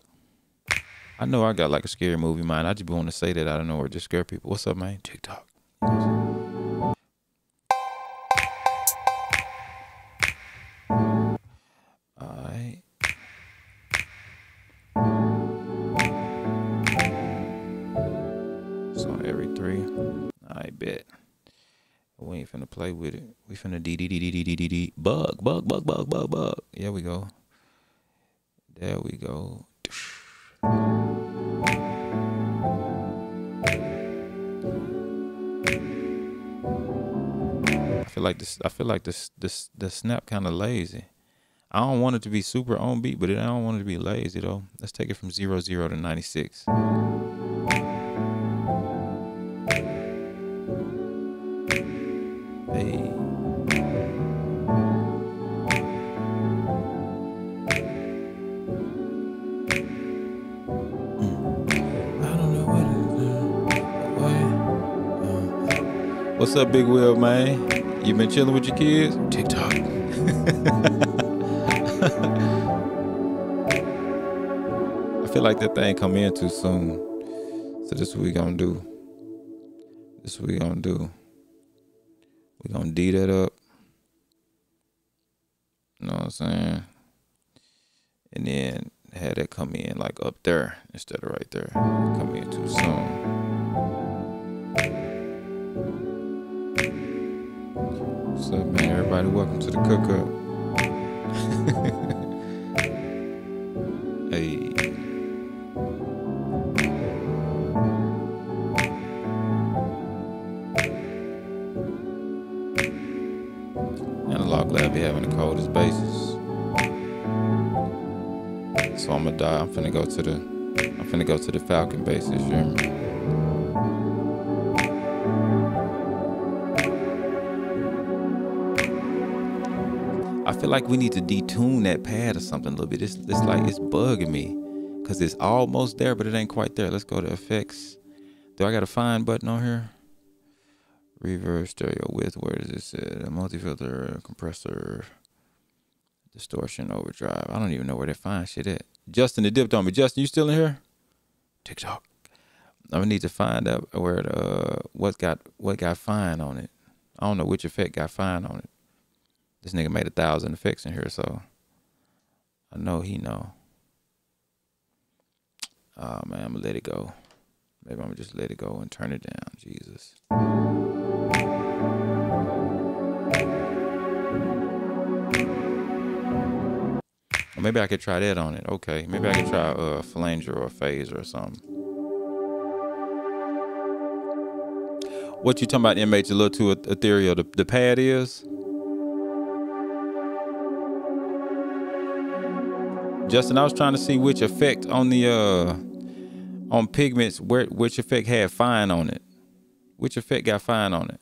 I know I got like a scary movie mind. I just want to say that I don't know or just scare people. What's up, man? TikTok. Feel like this. This. The snap kind of lazy. I don't want it to be super on beat, but it, I don't want it to be lazy though. Let's take it from zero zero to ninety six. Hey. Mm. I don't know what it is. What? What's up, Big Will, man? You been chilling with your kids? TikTok. I feel like that thing come in too soon. So this is what we gonna do. This is what we gonna do. We gonna D that up. You know what I'm saying? And then have that come in like up there instead of right there. Come in too soon. Up, man? Everybody, welcome to the cook up. hey. Analog Lab be having the coldest basses. So I'm gonna die. I'm finna go to the I'm finna go to the Falcon basses, you hear me? I feel like we need to detune that pad or something a little bit. It's, it's like it's bugging me because it's almost there, but it ain't quite there. Let's go to effects. Do I got a find button on here? Reverse, stereo width. Where does it say? A multi-filter, compressor, distortion, overdrive. I don't even know where they find shit at. Justin, it dipped on me. Justin, you still in here? TikTok. I'm gonna need to find out where the uh, what got what got fine on it. I don't know which effect got fine on it. This nigga made a thousand effects in here, so I know he know. Oh man, I'm gonna let it go. Maybe I'm gonna just let it go and turn it down. Jesus. Or maybe I could try that on it. Okay, maybe I could try a flanger or a phaser or something. What you talking about, MH? A little too ethereal. The, the pad is. Justin, I was trying to see which effect on the uh on pigments where which effect had fine on it. Which effect got fine on it?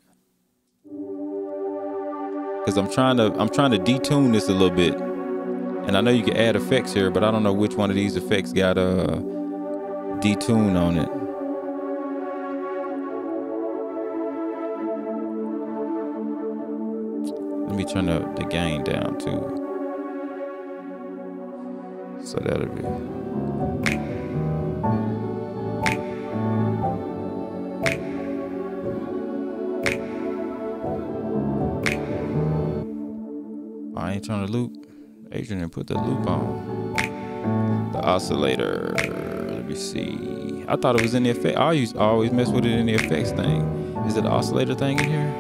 Cause I'm trying to I'm trying to detune this a little bit. And I know you can add effects here, but I don't know which one of these effects got uh detune on it. Let me turn the, the gain down too. So that'll be. I ain't trying to loop. Adrian put the loop on. The oscillator. Let me see. I thought it was in the effect. I used I always mess with it in the effects thing. Is it the oscillator thing in here?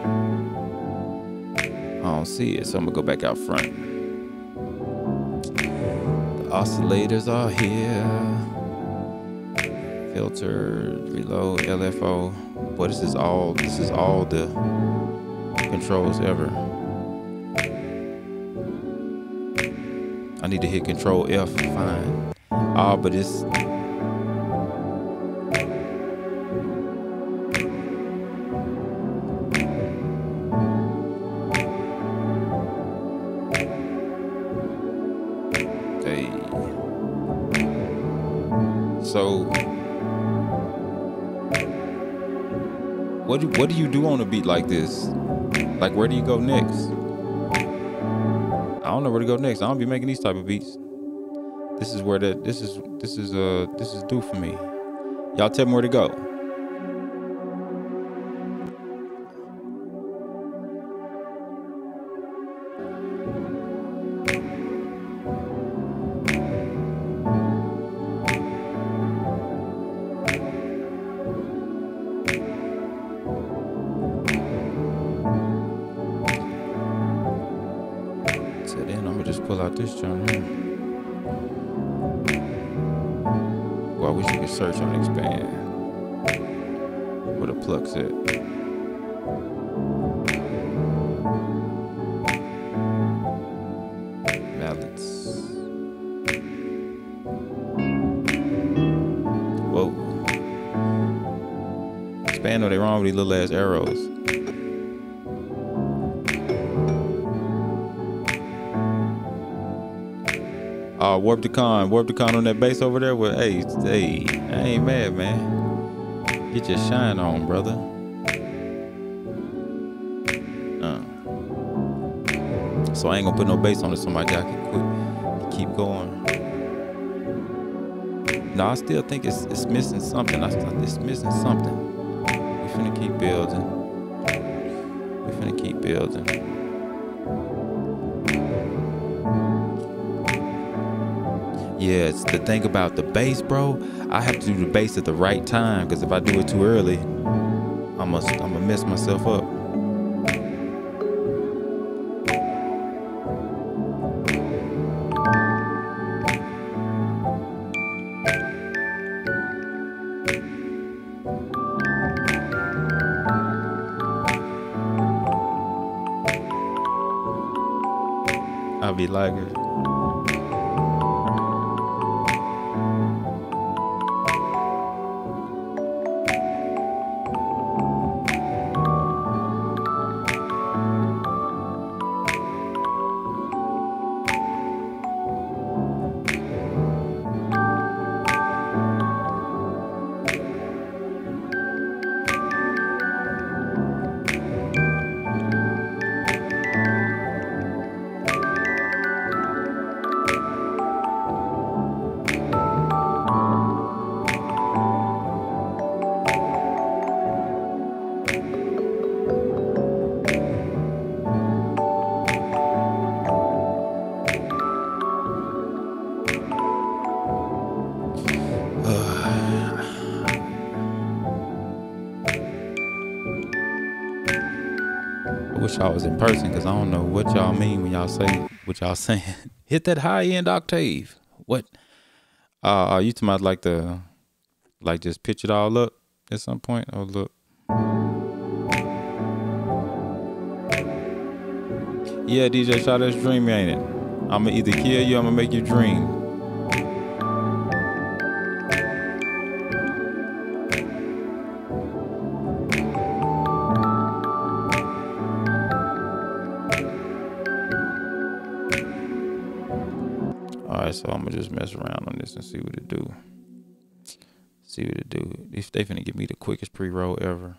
I don't see it, so I'm gonna go back out front. Oscillators are here. Filter, reload, LFO. Boy, this is all this is all the controls ever. I need to hit Control F. Fine. Ah, but it's do what do you do on a beat like this? Like where do you go next? I don't know where to go next. I don't be making these type of beats. This is where that this is this is uh this is due for me. Y'all tell me where to go. This joint here. Well, I wish you could search on expand. Where the plugs at? Mallets. Whoa. Expand, are they wrong with these little ass arrows? Warp the con, warp the con on that base over there. Well, hey, hey, I ain't mad, man. Get your shine on, brother. Uh. So I ain't gonna put no bass on it, so my guy can quit. Keep going. No, I still think it's it's missing something. I still, it's missing something. We finna keep building. We finna keep building. Yeah, it's the thing about the bass, bro. I have to do the bass at the right time because if I do it too early, I'm gonna I'm myself up. Y'all saying. Hit that high end octave. What? Uh, you talking about like to like just pitch it all up at some point? Oh look. Yeah, DJ Shaw, that's dreamy, ain't it? I'ma either kill you, I'ma make you dream. gonna just mess around on this and see what it do. See what it do. They finna give me the quickest pre-roll ever.